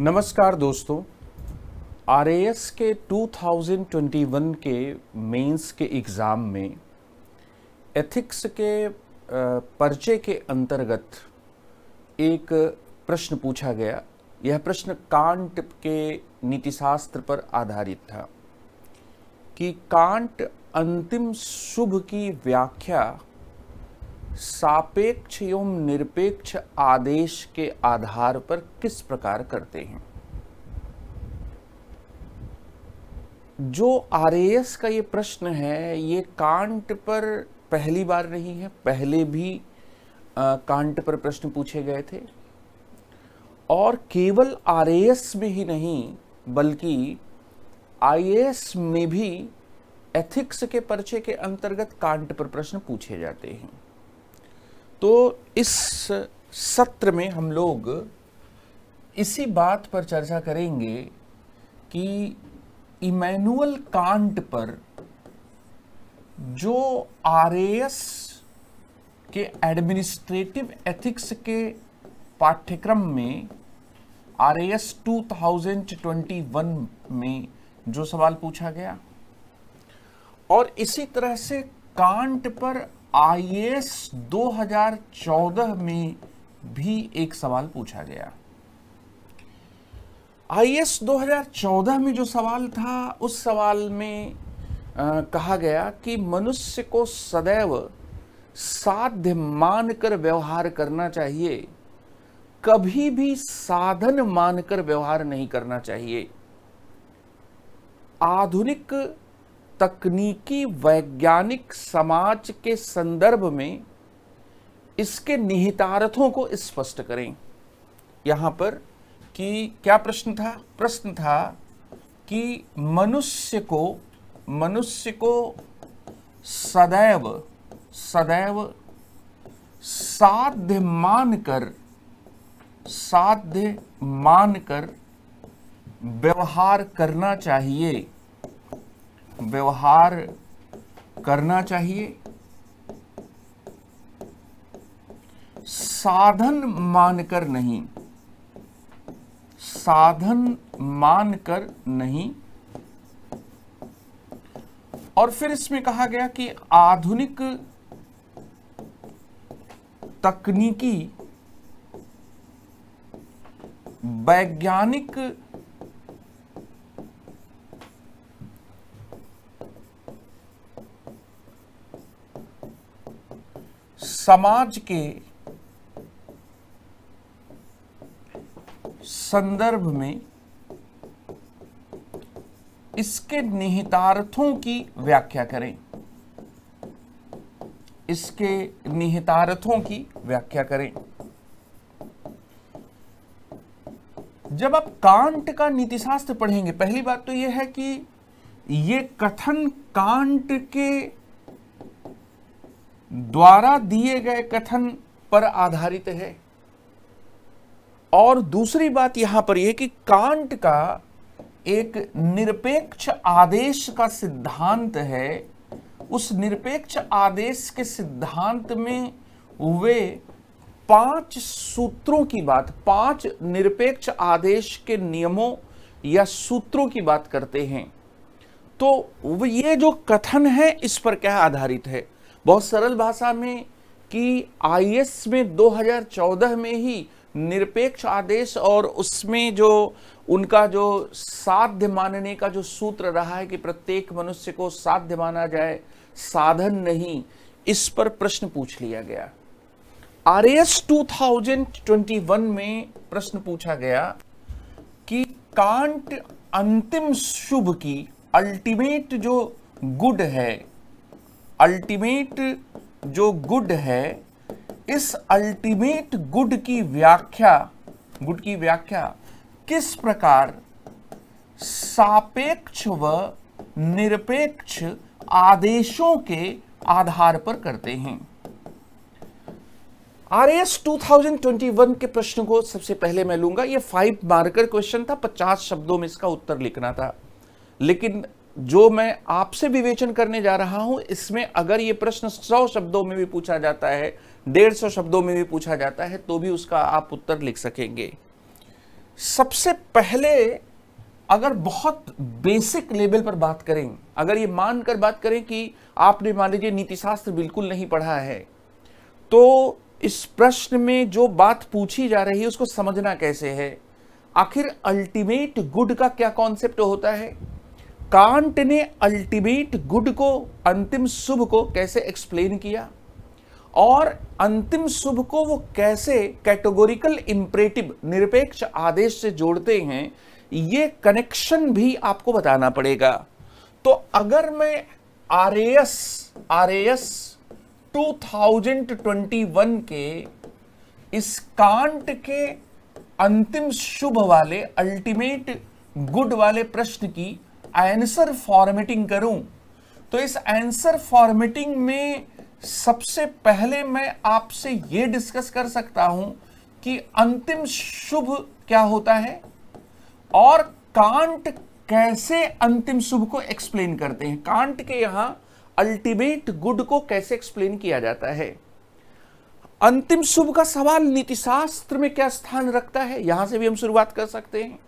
नमस्कार दोस्तों। आरएएस के 2021 के मेंस के एग्ज़ाम में एथिक्स के परिचय के अंतर्गत एक प्रश्न पूछा गया। यह प्रश्न कांट के नीतिशास्त्र पर आधारित था कि कांट अंतिम शुभ की व्याख्या सापेक्ष एवं निरपेक्ष आदेश के आधार पर किस प्रकार करते हैं? जो आर का ये प्रश्न है ये कांट पर पहली बार नहीं है पहले भी आ, कांट पर प्रश्न पूछे गए थे। और केवल आर में ही नहीं बल्कि आईएएस में भी एथिक्स के परिचय के अंतर्गत कांट पर प्रश्न पूछे जाते हैं। तो इस सत्र में हम लोग इसी बात पर चर्चा करेंगे कि इमैनुअल कांट पर जो आरएएस के एडमिनिस्ट्रेटिव एथिक्स के पाठ्यक्रम में आर एस टू में जो सवाल पूछा गया और इसी तरह से कांट पर आईएएस 2014 में भी एक सवाल पूछा गया। आईएएस 2014 में जो सवाल था उस सवाल में आ, कहा गया कि मनुष्य को सदैव साध्य मानकर व्यवहार करना चाहिए। कभी भी साधन मानकर व्यवहार नहीं करना चाहिए। आधुनिक तकनीकी वैज्ञानिक समाज के संदर्भ में इसके निहितार्थों को स्पष्ट करें। यहाँ पर कि क्या प्रश्न था? प्रश्न था कि मनुष्य को मनुष्य को सदैव सदैव साध्य मानकर साध्य मानकर व्यवहार करना चाहिए। व्यवहार करना चाहिए। साधन मानकर नहीं। साधन मानकर नहीं। और फिर इसमें कहा गया कि आधुनिक तकनीकी, वैज्ञानिक समाज के संदर्भ में इसके निहितार्थों की व्याख्या करें। इसके निहितार्थों की व्याख्या करें। जब आप कांट का नीतिशास्त्र पढ़ेंगे, पहली बात तो यह है कि यह कथन कांट के द्वारा दिए गए कथन पर आधारित है। और दूसरी बात यहाँ पर यह कि कांट का एक निरपेक्ष आदेश का सिद्धांत है। उस निरपेक्ष आदेश के सिद्धांत में वे पाँच सूत्रों की बात, पाँच निरपेक्ष आदेश के नियमों या सूत्रों की बात करते हैं। तो ये जो कथन है, इस पर क्या आधारित है? बहुत सरल भाषा में कि आईएएस में 2014 में ही निरपेक्ष आदेश और उसमें जो उनका जो साध्य मानने का जो सूत्र रहा है कि प्रत्येक मनुष्य को साध्य माना जाए, साधन नहीं, इस पर प्रश्न पूछ लिया गया। आर एस टू में प्रश्न पूछा गया कि कांट अंतिम शुभ की अल्टीमेट जो गुड है अल्टीमेट जो गुड है, इस अल्टीमेट गुड की व्याख्या, गुड की व्याख्या किस प्रकार? सापेक्ष व निरपेक्ष आदेशों के आधार पर करते हैं। आर एस टू के प्रश्न को सबसे पहले मैं लूँगा। ये फाइव मार्कर क्वेश्चन था, पचास शब्दों में इसका उत्तर लिखना था। लेकिन जो मैं आपसे विवेचन करने जा रहा हूँ, इसमें अगर ये प्रश्न सौ शब्दों में भी पूछा जाता है, डेढ़ सौ शब्दों में भी पूछा जाता है तो भी उसका आप उत्तर लिख सकेंगे। सबसे पहले अगर बहुत बेसिक लेवल पर बात करें, अगर ये मानकर बात करें कि आपने मान लीजिए नीतिशास्त्र बिल्कुल नहीं पढ़ा है तो इस प्रश्न में जो बात पूछी जा रही है, उसको समझना कैसे है? आखिर अल्टीमेट गुड का क्या कॉन्सेप्ट होता है? कांट ने अल्टीमेट गुड को, अंतिम शुभ को कैसे एक्सप्लेन किया? और अंतिम शुभ को वो कैसे कैटेगोरिकल इंपरेटिव निरपेक्ष आदेश से जोड़ते हैं, ये कनेक्शन भी आपको बताना पड़ेगा। तो अगर मैं R S R S two के इस कांट के अंतिम शुभ वाले अल्टीमेट गुड वाले प्रश्न की आंसर फॉर्मेटिंग करूँ? तो इस आंसर फॉर्मेटिंग में सबसे पहले मैं आपसे यह डिस्कस कर सकता हूँ कि अंतिम शुभ क्या होता है और कांट कैसे अंतिम शुभ को एक्सप्लेन करते हैं। कांट के यहाँ अल्टीमेट गुड को कैसे एक्सप्लेन किया जाता है? अंतिम शुभ का सवाल नीतिशास्त्र में क्या स्थान रखता है? यहाँ से भी हम शुरुआत कर सकते हैं।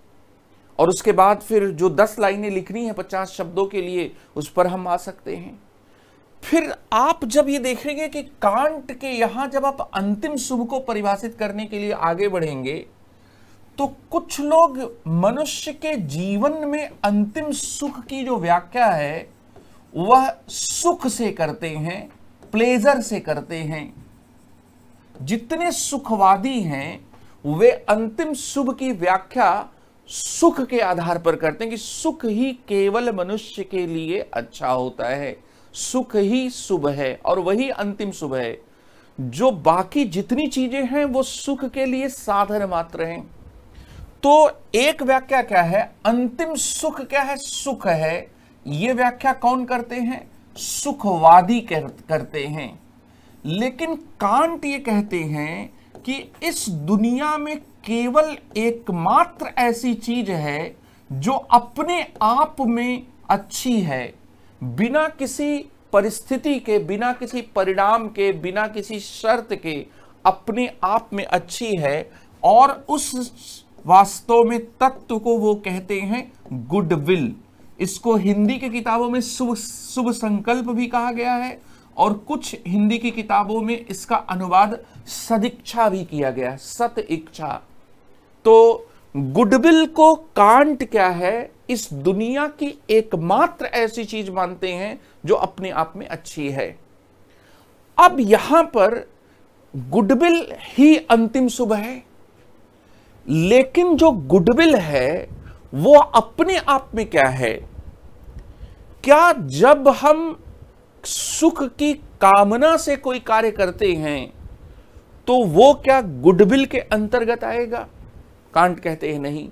और उसके बाद फिर जो दस लाइनें लिखनी है पचास शब्दों के लिए, उस पर हम आ सकते हैं। फिर आप जब ये देखेंगे कि कांट के यहाँ जब आप अंतिम शुभ को परिभाषित करने के लिए आगे बढ़ेंगे तो कुछ लोग मनुष्य के जीवन में अंतिम सुख की जो व्याख्या है, वह सुख से करते हैं प्लेजर से करते हैं। जितने सुखवादी हैं, वे अंतिम शुभ की व्याख्या सुख के आधार पर करते हैं कि सुख ही केवल मनुष्य के लिए अच्छा होता है। सुख ही शुभ है और वही अंतिम शुभ है। जो बाकी जितनी चीज़ें हैं, वो सुख के लिए साधन मात्र हैं। तो एक व्याख्या क्या है? अंतिम सुख क्या है? सुख है। ये व्याख्या कौन करते हैं? सुखवादी करते हैं। लेकिन कांट ये कहते हैं कि इस दुनिया में केवल एकमात्र ऐसी चीज़ है जो अपने आप में अच्छी है। बिना किसी परिस्थिति के, बिना किसी परिणाम के, बिना किसी शर्त के अपने आप में अच्छी है और उस वास्तव में तत्व को वो कहते हैं गुडविल। इसको हिंदी की किताबों में शुभ शुभ संकल्प भी कहा गया है और कुछ हिंदी की किताबों में इसका अनुवाद सदिच्छा भी किया गया, सत इच्छा। तो गुडविल को कांट क्या है? इस दुनिया की एकमात्र ऐसी चीज़ मानते हैं जो अपने आप में अच्छी है। अब यहाँ पर गुडविल ही अंतिम शुभ है। लेकिन जो गुडविल है, वो अपने आप में क्या है? क्या जब हम सुख की कामना से कोई कार्य करते हैं तो वो क्या गुडविल के अंतर्गत आएगा? कांट कहते हैं नहीं।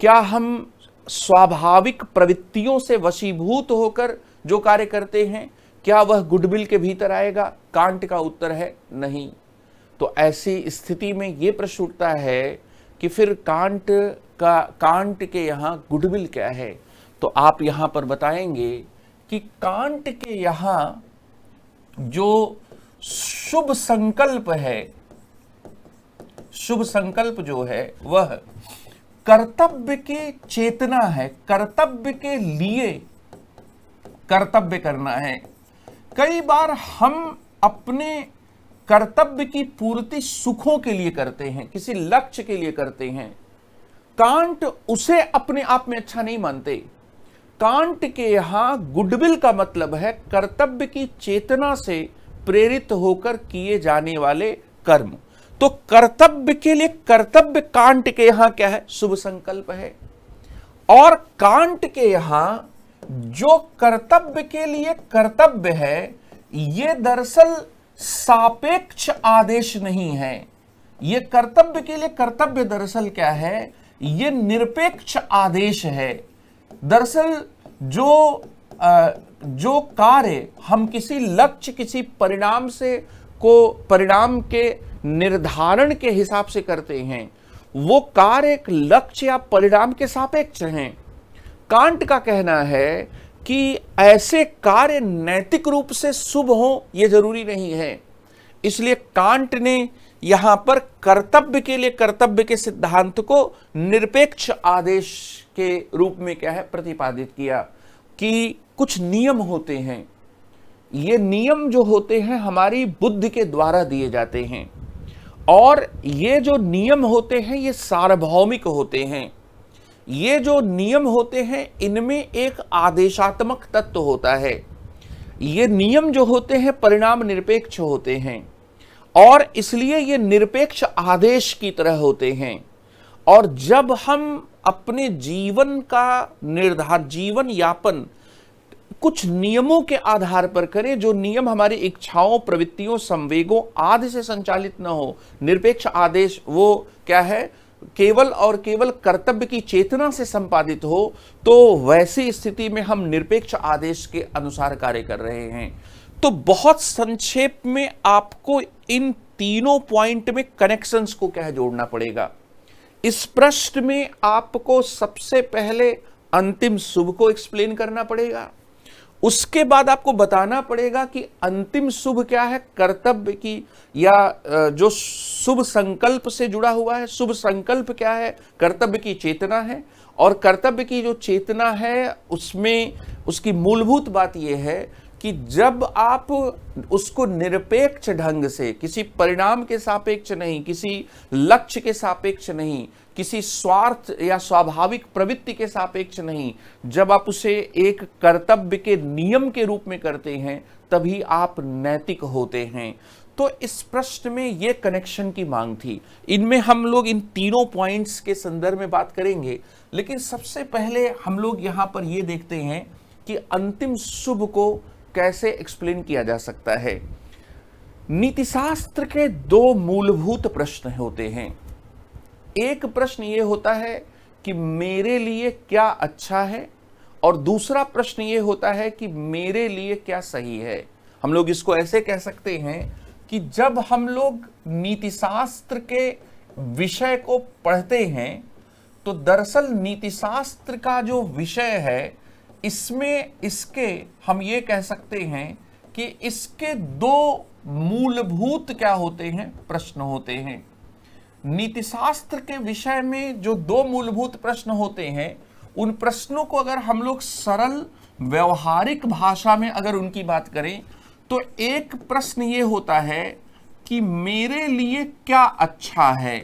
क्या हम स्वाभाविक प्रवृत्तियों से वशीभूत होकर जो कार्य करते हैं, क्या वह गुडविल के भीतर आएगा? कांट का उत्तर है नहीं। तो ऐसी स्थिति में यह प्रश्न उठता है कि फिर कांट का, कांट के यहाँ गुडविल क्या है? तो आप यहाँ पर बताएँगे कि कांट के यहाँ जो शुभ संकल्प है। शुभ संकल्प जो है, वह कर्तव्य के चेतना है, कर्तव्य के लिए कर्तव्य करना है। कई बार हम अपने कर्तव्य की पूर्ति सुखों के लिए करते हैं, किसी लक्ष्य के लिए करते हैं। कांट उसे अपने आप में अच्छा नहीं मानते। कांट के यहाँ गुडविल का मतलब है कर्तव्य की चेतना से प्रेरित होकर किए जाने वाले कर्म। तो कर्तव्य के लिए कर्तव्य कांट के यहाँ क्या है? शुभ संकल्प है। और कांट के यहाँ जो कर्तव्य के लिए कर्तव्य है यह दरअसल सापेक्ष आदेश नहीं है। यह कर्तव्य के लिए कर्तव्य दरअसल क्या है? यह निरपेक्ष आदेश है। दरअसल जो जो कार्य हम किसी लक्ष्य, किसी परिणाम से को, परिणाम के निर्धारण के हिसाब से करते हैं, वो कार्य एक लक्ष्य या परिणाम के सापेक्ष हैं। कांट का कहना है कि ऐसे कार्य नैतिक रूप से शुभ हो, ये ज़रूरी नहीं है। इसलिए कांट ने यहाँ पर कर्तव्य के लिए, कर्तव्य के सिद्धांत को निरपेक्ष आदेश के रूप में क्या है, प्रतिपादित किया कि कुछ नियम होते हैं। ये नियम जो होते हैं, हमारी बुद्धि के द्वारा दिए जाते हैं। और ये जो नियम होते हैं, ये सार्वभौमिक होते हैं। ये जो नियम होते हैं, इनमें एक आदेशात्मक तत्व होता है। ये नियम जो होते हैं, परिणाम निरपेक्ष होते हैं। और इसलिए ये निरपेक्ष आदेश की तरह होते हैं। और जब हम अपने जीवन का निर्धार, जीवन यापन कुछ नियमों के आधार पर करें, जो नियम हमारी इच्छाओं, प्रवृत्तियों, संवेगों आदि से संचालित न हो। निरपेक्ष आदेश वो क्या है? केवल और केवल कर्तव्य की चेतना से संपादित हो तो वैसी स्थिति में हम निरपेक्ष आदेश के अनुसार कार्य कर रहे हैं। तो बहुत संक्षेप में आपको इन तीनों पॉइंट में कनेक्शंस को क्या जोड़ना पड़ेगा। इस प्रश्न में आपको सबसे पहले अंतिम शुभ को एक्सप्लेन करना पड़ेगा। उसके बाद आपको बताना पड़ेगा कि अंतिम शुभ क्या है, कर्तव्य की, या जो शुभ संकल्प से जुड़ा हुआ है, शुभ संकल्प क्या है, कर्तव्य की चेतना है। और कर्तव्य की जो चेतना है, उसमें उसकी मूलभूत बात यह है कि जब आप उसको निरपेक्ष ढंग से, किसी परिणाम के सापेक्ष नहीं, किसी लक्ष्य के सापेक्ष नहीं किसी स्वार्थ या स्वाभाविक प्रवृत्ति के सापेक्ष नहीं। जब आप उसे एक कर्तव्य के नियम के रूप में करते हैं, तभी आप नैतिक होते हैं। तो इस प्रश्न में यह कनेक्शन की मांग थी। इनमें हम लोग इन तीनों पॉइंट्स के संदर्भ में बात करेंगे। लेकिन सबसे पहले हम लोग यहाँ पर यह देखते हैं कि अंतिम शुभ को कैसे एक्सप्लेन किया जा सकता है। नीतिशास्त्र के दो मूलभूत प्रश्न होते हैं। एक प्रश्न ये होता है कि मेरे लिए क्या अच्छा है, और दूसरा प्रश्न ये होता है कि मेरे लिए क्या सही है। हम लोग इसको ऐसे कह सकते हैं कि जब हम लोग नीतिशास्त्र के विषय को पढ़ते हैं तो दरअसल नीतिशास्त्र का जो विषय है, इसमें इसके हम ये कह सकते हैं कि इसके दो मूलभूत क्या होते हैं? प्रश्न होते हैं। नीतिशास्त्र के विषय में जो दो मूलभूत प्रश्न होते हैं, उन प्रश्नों को अगर हम लोग सरल, व्यवहारिक भाषा में अगर उनकी बात करें तो एक प्रश्न ये होता है कि मेरे लिए क्या अच्छा है?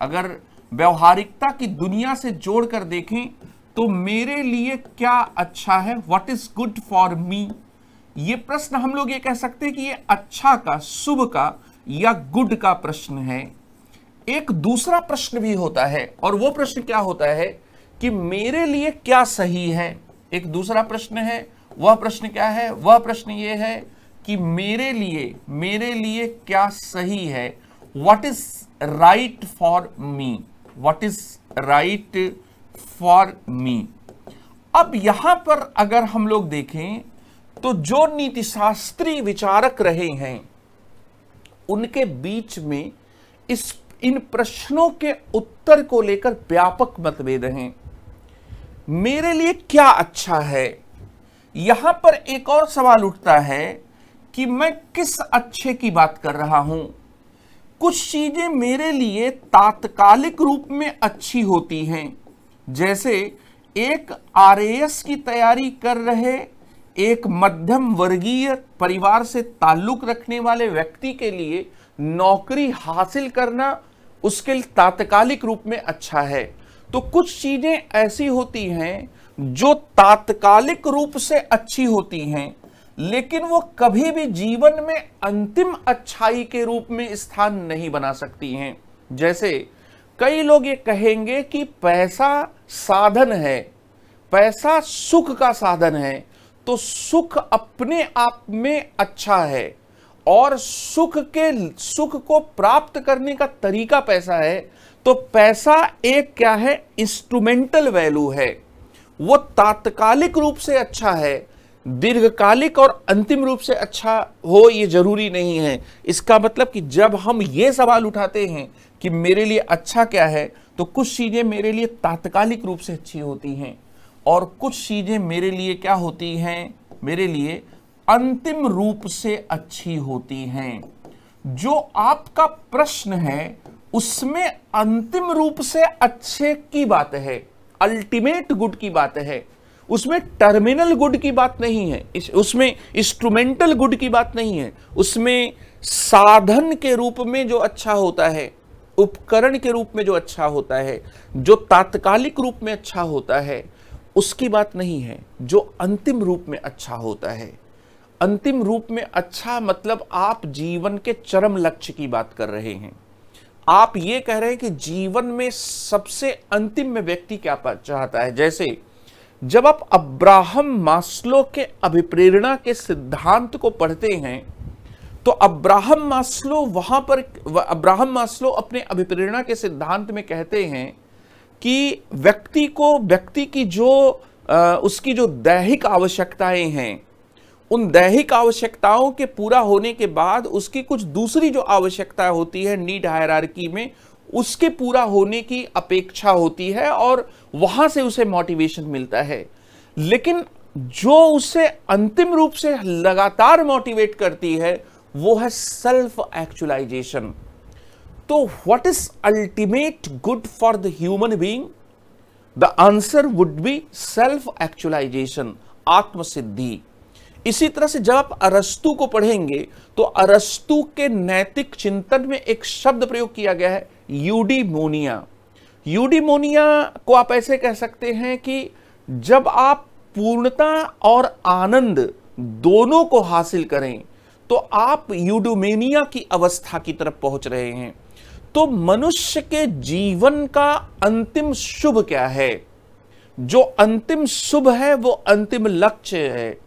अगर व्यवहारिकता की दुनिया से जोड़कर देखें तो मेरे लिए क्या अच्छा है? What is good for me ये प्रश्न हम लोग ये कह सकते हैं कि ये अच्छा का, शुभ का या गुड का प्रश्न है। एक दूसरा प्रश्न भी होता है, और वो प्रश्न क्या होता है कि मेरे लिए क्या सही है? एक दूसरा प्रश्न है, वह प्रश्न क्या है? वह प्रश्न ये है कि मेरे लिए मेरे लिए क्या सही है? What is right for me what is right for me अब यहाँ पर अगर हम लोग देखें तो जो नीतिशास्त्री विचारक रहे हैं, उनके बीच में इस इन प्रश्नों के उत्तर को लेकर व्यापक मतभेद हैं। मेरे लिए क्या अच्छा है? यहाँ पर एक और सवाल उठता है कि मैं किस अच्छे की बात कर रहा हूँ? कुछ चीज़ें मेरे लिए तात्कालिक रूप में अच्छी होती हैं। जैसे एक आरएएस की तैयारी कर रहे, एक मध्यम वर्गीय परिवार से ताल्लुक रखने वाले व्यक्ति के लिए नौकरी हासिल करना उसके तात्कालिक रूप में अच्छा है। तो कुछ चीज़ें ऐसी होती हैं जो तात्कालिक रूप से अच्छी होती हैं, लेकिन वो कभी भी जीवन में अंतिम अच्छाई के रूप में स्थान नहीं बना सकती हैं। जैसे कई लोग ये कहेंगे कि पैसा साधन है, पैसा सुख का साधन है तो सुख अपने आप में अच्छा है। और सुख के, सुख को प्राप्त करने का तरीका पैसा है तो पैसा एक क्या है? इंस्ट्रूमेंटल वैल्यू है। वो तात्कालिक रूप से अच्छा है, दीर्घकालिक और अंतिम रूप से अच्छा हो ये ज़रूरी नहीं है। इसका मतलब कि जब हम ये सवाल उठाते हैं कि मेरे लिए अच्छा क्या है तो कुछ चीज़ें मेरे लिए तात्कालिक रूप से अच्छी होती हैं। और कुछ चीज़ें मेरे लिए क्या होती हैं? मेरे लिए अंतिम रूप से अच्छी होती हैं। जो आपका प्रश्न है उसमें अंतिम रूप से अच्छे की बात है अल्टीमेट गुड की बात है। उसमें टर्मिनल गुड की बात नहीं है इस, उसमें इंस्ट्रूमेंटल गुड की बात नहीं है। उसमें साधन के रूप में जो अच्छा होता है उपकरण के रूप में जो अच्छा होता है जो तात्कालिक रूप में अच्छा होता है उसकी बात नहीं है। जो अंतिम रूप में अच्छा होता है। अंतिम रूप में अच्छा मतलब आप जीवन के चरम लक्ष्य की बात कर रहे हैं। आप ये कह रहे हैं कि जीवन में सबसे अंतिम में व्यक्ति क्या चाहता है? जैसे, जब आप अब्राहम मास्लो के अभिप्रेरणा के सिद्धांत को पढ़ते हैं तो अब्राहम मास्लो वहाँ पर अब्राहम मास्लो अपने अभिप्रेरणा के सिद्धांत में कहते हैं कि व्यक्ति को, व्यक्ति की जो उसकी जो दैहिक आवश्यकताएँ हैं उन दैहिक आवश्यकताओं के पूरा होने के बाद उसकी कुछ दूसरी जो आवश्यकता होती है, नीड हायरार्की में, उसके पूरा होने की अपेक्षा होती है और वहाँ से उसे मोटिवेशन मिलता है। लेकिन जो उसे अंतिम रूप से लगातार मोटिवेट करती है, वो है सेल्फ एक्चुअलाइजेशन तो what is ultimate good for the human being the answer would be self actualisation आत्मसिद्धि। इसी तरह से जब आप अरस्तु को पढ़ेंगे तो अरस्तु के नैतिक चिंतन में एक शब्द प्रयोग किया गया है, यूडीमोनिया। यूडीमोनिया को आप ऐसे कह सकते हैं कि जब आप पूर्णता और आनंद दोनों को हासिल करें तो आप यूडोमेनिया की अवस्था की तरफ़ पहुँच रहे हैं। तो मनुष्य के जीवन का अंतिम शुभ क्या है? जो अंतिम शुभ है, वो अंतिम लक्ष्य है।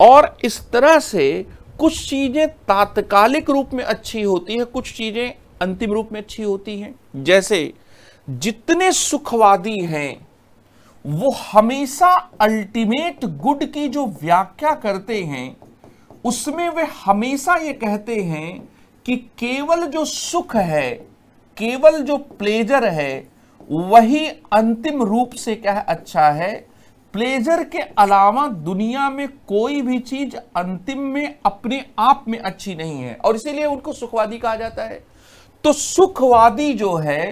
और इस तरह से कुछ चीज़ें तात्कालिक रूप में अच्छी होती है, कुछ चीज़ें अंतिम रूप में अच्छी होती हैं। जैसे, जितने सुखवादी हैं, वो हमेशा अल्टीमेट गुड की जो व्याख्या करते हैं, उसमें वे हमेशा ये कहते हैं कि केवल जो सुख है, केवल जो प्लेजर है, वही अंतिम रूप से क्या अच्छा है प्लेजर के अलावा दुनिया में कोई भी चीज़ अंतिम में अपने आप में अच्छी नहीं है, और इसीलिए उनको सुखवादी कहा जाता है। तो सुखवादी जो है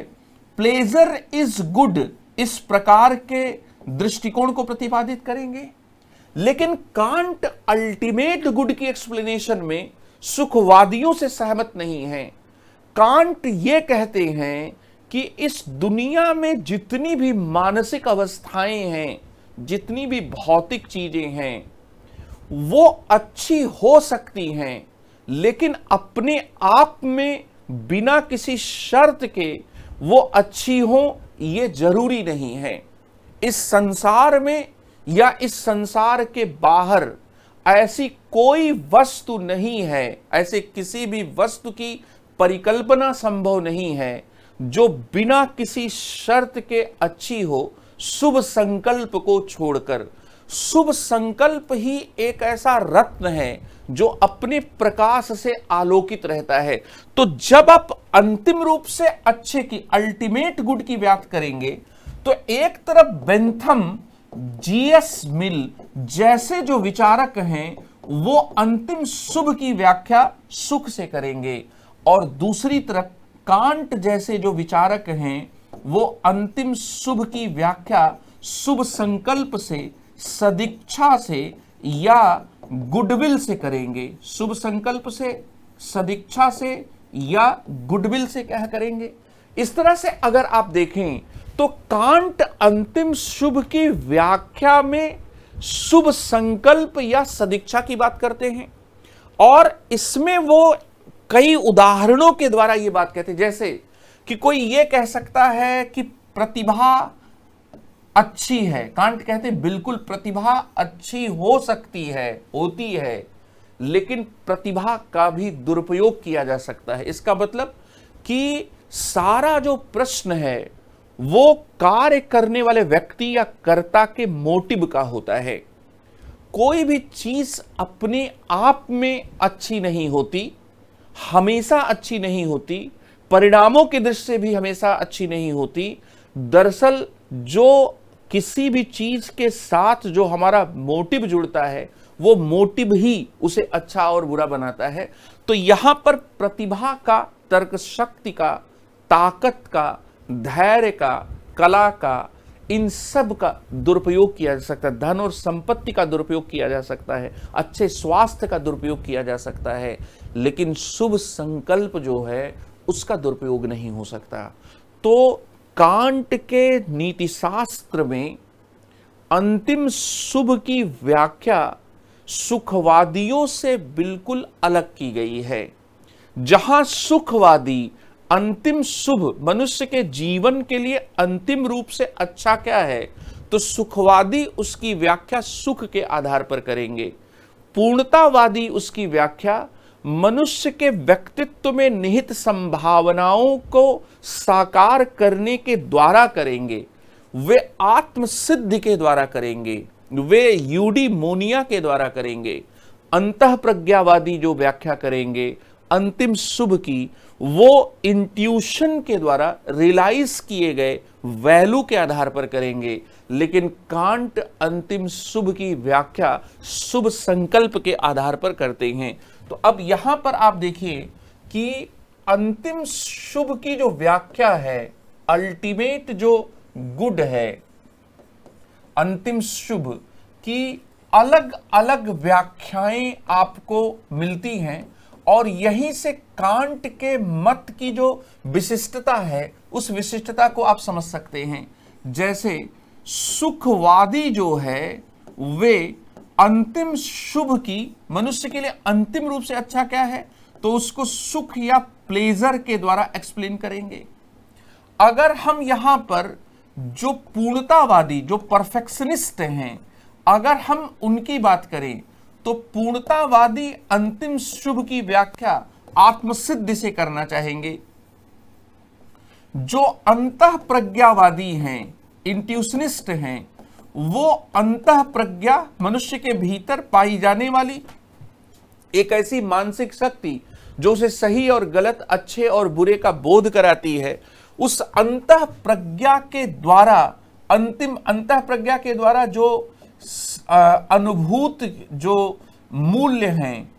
प्लेजर इज़ गुड इस प्रकार के दृष्टिकोण को प्रतिपादित करेंगे। लेकिन कांट अल्टीमेट गुड की एक्सप्लेनेशन में सुखवादियों से सहमत नहीं है। कांट ये कहते हैं कि इस दुनिया में जितनी भी मानसिक अवस्थाएँ हैं जितनी भी भौतिक चीज़ें हैं, वो अच्छी हो सकती हैं, लेकिन अपने आप में बिना किसी शर्त के वो अच्छी हो, ये ज़रूरी नहीं है। इस संसार में या इस संसार के बाहर ऐसी कोई वस्तु नहीं है, ऐसे किसी भी वस्तु की परिकल्पना संभव नहीं है, जो बिना किसी शर्त के अच्छी हो शुभ संकल्प को छोड़कर। शुभ संकल्प ही एक ऐसा रत्न है जो अपने प्रकाश से आलोकित रहता है। तो जब आप अंतिम रूप से अच्छे की अल्टीमेट गुड की व्याख्या करेंगे तो एक तरफ़ बेंथम जीएस मिल जैसे जो विचारक हैं, वो अंतिम शुभ की व्याख्या सुख से करेंगे। और दूसरी तरफ़ कांट जैसे जो विचारक हैं वो अंतिम शुभ की व्याख्या शुभ संकल्प से, सदीक्षा से या गुडविल से करेंगे। शुभ संकल्प से, सदीक्षा से या गुडविल से क्या करेंगे? इस तरह से अगर आप देखें तो कांट अंतिम शुभ की व्याख्या में शुभ संकल्प या सदीक्षा की बात करते हैं। और इसमें वो कई उदाहरणों के द्वारा ये बात कहते जैसे कि कोई ये कह सकता है कि प्रतिभा अच्छी है। कांट कहते बिल्कुल प्रतिभा अच्छी हो सकती है, होती है, लेकिन प्रतिभा का भी दुरुपयोग किया जा सकता है। इसका मतलब कि सारा जो प्रश्न है, वो कार्य करने वाले व्यक्ति या कर्ता के मोटिव का होता है। कोई भी चीज़ अपने आप में अच्छी नहीं होती हमेशा अच्छी नहीं होती, परिणामों की दृष्टि से भी हमेशा अच्छी नहीं होती। दरअसल, जो किसी भी चीज़ के साथ जो हमारा मोटिव जुड़ता है, वो मोटिव ही उसे अच्छा और बुरा बनाता है। तो यहाँ पर प्रतिभा का तर्क शक्ति का, ताकत का, धैर्य का, कला का इन सब का दुरुपयोग किया जा सकता है। धन और संपत्ति का दुरुपयोग किया जा सकता है। अच्छे स्वास्थ्य का दुरुपयोग किया जा सकता है। लेकिन शुभ संकल्प जो है, उसका दुरुपयोग नहीं हो सकता। तो कांट के नीतिशास्त्र में अंतिम शुभ की व्याख्या सुखवादियों से बिल्कुल अलग की गई है। जहाँ सुखवादी अंतिम शुभ मनुष्य के जीवन के लिए अंतिम रूप से अच्छा क्या है? तो सुखवादी उसकी व्याख्या सुख के आधार पर करेंगे। पूर्णतावादी उसकी व्याख्या मनुष्य के व्यक्तित्व में निहित संभावनाओं को साकार करने के द्वारा करेंगे। वे आत्म सिद्धि के द्वारा करेंगे। वे यूडीमोनिया के द्वारा करेंगे। अंत प्रज्ञावादी जो व्याख्या करेंगे अंतिम शुभ की, वो इंट्यूशन के द्वारा रियलाइज़ किए गए वैल्यू के आधार पर करेंगे। लेकिन कांट अंतिम शुभ की व्याख्या शुभ संकल्प के आधार पर करते हैं। तो अब यहाँ पर आप देखिए कि अंतिम शुभ की जो व्याख्या है अल्टीमेट जो गुड है, अंतिम शुभ की अलग अलग व्याख्याएँ आपको मिलती हैं। और यहीं से कांट के मत की जो विशिष्टता है, उस विशिष्टता को आप समझ सकते हैं। जैसे, सुखवादी जो है, वे अंतिम शुभ की, मनुष्य के लिए अंतिम रूप से अच्छा क्या है? तो उसको सुख या प्लेजर के द्वारा एक्सप्लेन करेंगे। अगर हम यहाँ पर जो पूर्णतावादी, जो परफेक्शनिस्ट हैं, अगर हम उनकी बात करें तो पूर्णतावादी अंतिम शुभ की व्याख्या आत्मसिद्धि से करना चाहेंगे। जो अंत प्रज्ञावादी हैं इंट्यूशनिस्ट हैं, वो अंत प्रज्ञा मनुष्य के भीतर पाई जाने वाली एक ऐसी मानसिक शक्ति जो उसे सही और गलत, अच्छे और बुरे का बोध कराती है, उस अंत प्रज्ञा के द्वारा, अंतिम अंत प्रज्ञा के द्वारा जो अनुभूत जो मूल्य हैं,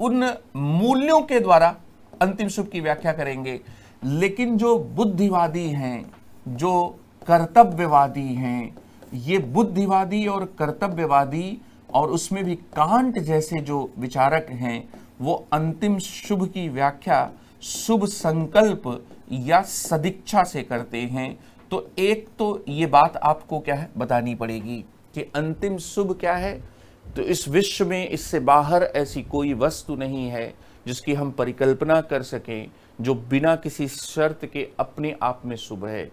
उन मूल्यों के द्वारा अंतिम शुभ की व्याख्या करेंगे। लेकिन जो बुद्धिवादी हैं, जो कर्तव्यवादी हैं, ये बुद्धिवादी और कर्तव्यवादी और उसमें भी कांट जैसे जो विचारक हैं, वो अंतिम शुभ की व्याख्या, शुभ संकल्प या सदिच्छा से करते हैं। तो एक तो ये बात आपको क्या है, बतानी पड़ेगी। कि अंतिम शुभ क्या है? तो इस विश्व में इससे बाहर ऐसी कोई वस्तु नहीं है जिसकी हम परिकल्पना कर सकें, जो बिना किसी शर्त के अपने आप में शुभ है।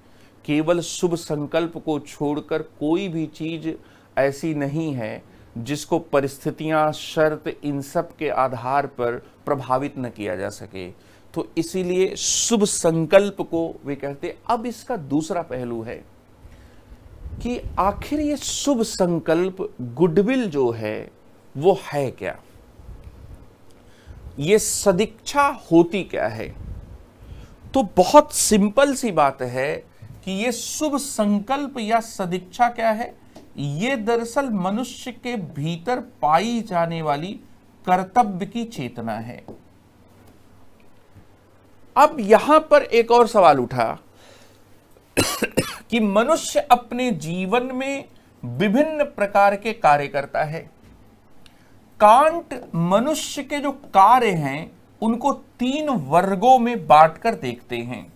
केवल शुभ संकल्प को छोड़कर कोई भी चीज़ ऐसी नहीं है जिसको परिस्थितियाँ, शर्त, इन सब के आधार पर प्रभावित न किया जा सके। तो इसीलिए शुभ संकल्प को वे कहते अब इसका दूसरा पहलू है। कि आखिर ये शुभ संकल्प गुडविल जो है, वो है क्या? ये सदिच्छा होती क्या है? तो बहुत सिंपल सी बात है कि ये शुभ संकल्प या सदिच्छा क्या है? ये दरअसल मनुष्य के भीतर पाई जाने वाली कर्तव्य की चेतना है। अब यहाँ पर एक और सवाल उठा। कि मनुष्य अपने जीवन में विभिन्न प्रकार के कार्य करता है। कांट मनुष्य के जो कार्य हैं, उनको तीन वर्गों में बांटकर देखते हैं।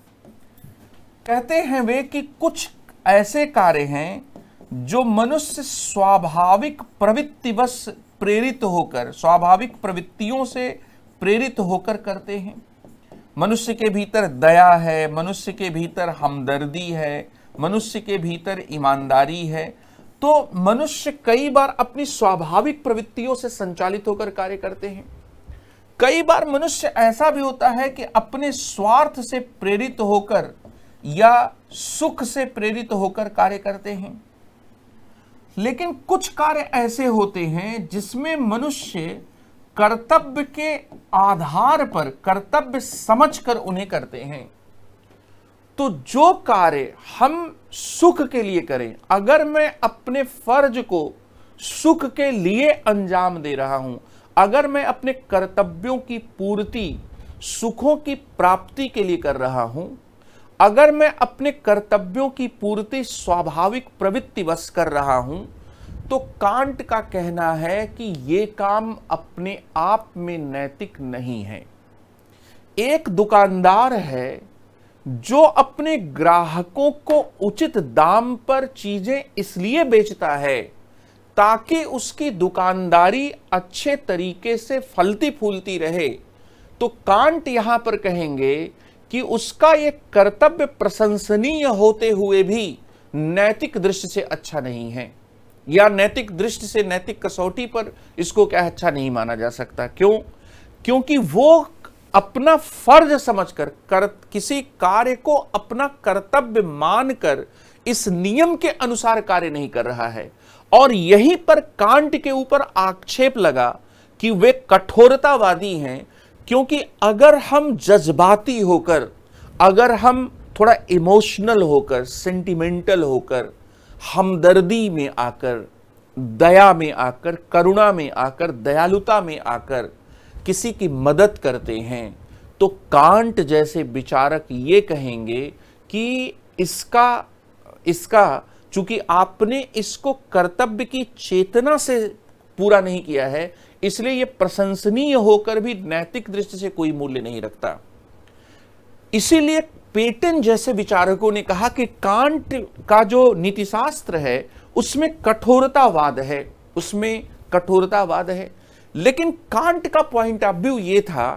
कहते हैं वे कि कुछ ऐसे कार्य हैं, जो मनुष्य स्वाभाविक प्रवृत्तिवश प्रेरित होकर, स्वाभाविक प्रवृत्तियों से प्रेरित होकर करते हैं। मनुष्य के भीतर दया है, मनुष्य के भीतर हमदर्दी है, मनुष्य के भीतर ईमानदारी है। तो मनुष्य कई बार अपनी स्वाभाविक प्रवृत्तियों से संचालित होकर कार्य करते हैं। कई बार मनुष्य ऐसा भी होता है कि अपने स्वार्थ से प्रेरित होकर या सुख से प्रेरित होकर कार्य करते हैं। लेकिन कुछ कार्य ऐसे होते हैं जिसमें मनुष्य कर्तव्य के आधार पर, कर्तव्य समझकर उन्हें करते हैं। तो जो कार्य हम सुख के लिए करें, अगर मैं अपने फ़र्ज़ को सुख के लिए अंजाम दे रहा हूँ, अगर मैं अपने कर्तव्यों की पूर्ति, सुखों की प्राप्ति के लिए कर रहा हूँ, अगर मैं अपने कर्तव्यों की पूर्ति स्वाभाविक प्रवृत्ति वश कर रहा हूँ तो कांट का कहना है कि यह काम अपने आप में नैतिक नहीं है। एक दुकानदार है जो अपने ग्राहकों को उचित दाम पर चीज़ें इसलिए बेचता है ताकि उसकी दुकानदारी अच्छे तरीके से फलती फूलती रहे। तो कांट यहाँ पर कहेंगे कि उसका यह कर्तव्य प्रशंसनीय होते हुए भी नैतिक दृष्टि से अच्छा नहीं है। या नैतिक दृष्टि से नैतिक कसौटी पर इसको क्या अच्छा नहीं माना जा सकता। क्यों? क्योंकि वो अपना फ़र्ज़ समझकर, कर, किसी कार्य को अपना कर्तव्य मानकर इस नियम के अनुसार कार्य नहीं कर रहा है। और यहीं पर कांट के ऊपर आक्षेप लगा कि वे कठोरतावादी हैं, क्योंकि अगर हम जज्बाती होकर, अगर हम थोड़ा इमोशनल होकर सेंटिमेंटल होकर हमदर्दी में आकर, दया में आकर, करुणा में आकर, दयालुता में आकर किसी की मदद करते हैं तो कांट जैसे विचारक ये कहेंगे कि इसका इसका, चूँकि आपने इसको कर्तव्य की चेतना से पूरा नहीं किया है, इसलिए यह प्रशंसनीय होकर भी नैतिक दृष्टि से कोई मूल्य नहीं रखता। इसीलिए पेटन जैसे विचारकों ने कहा कि कांट का जो नीतिशास्त्र है उसमें कठोरतावाद है उसमें कठोरतावाद है। लेकिन कांट का पॉइंट ऑफ़ व्यू ये था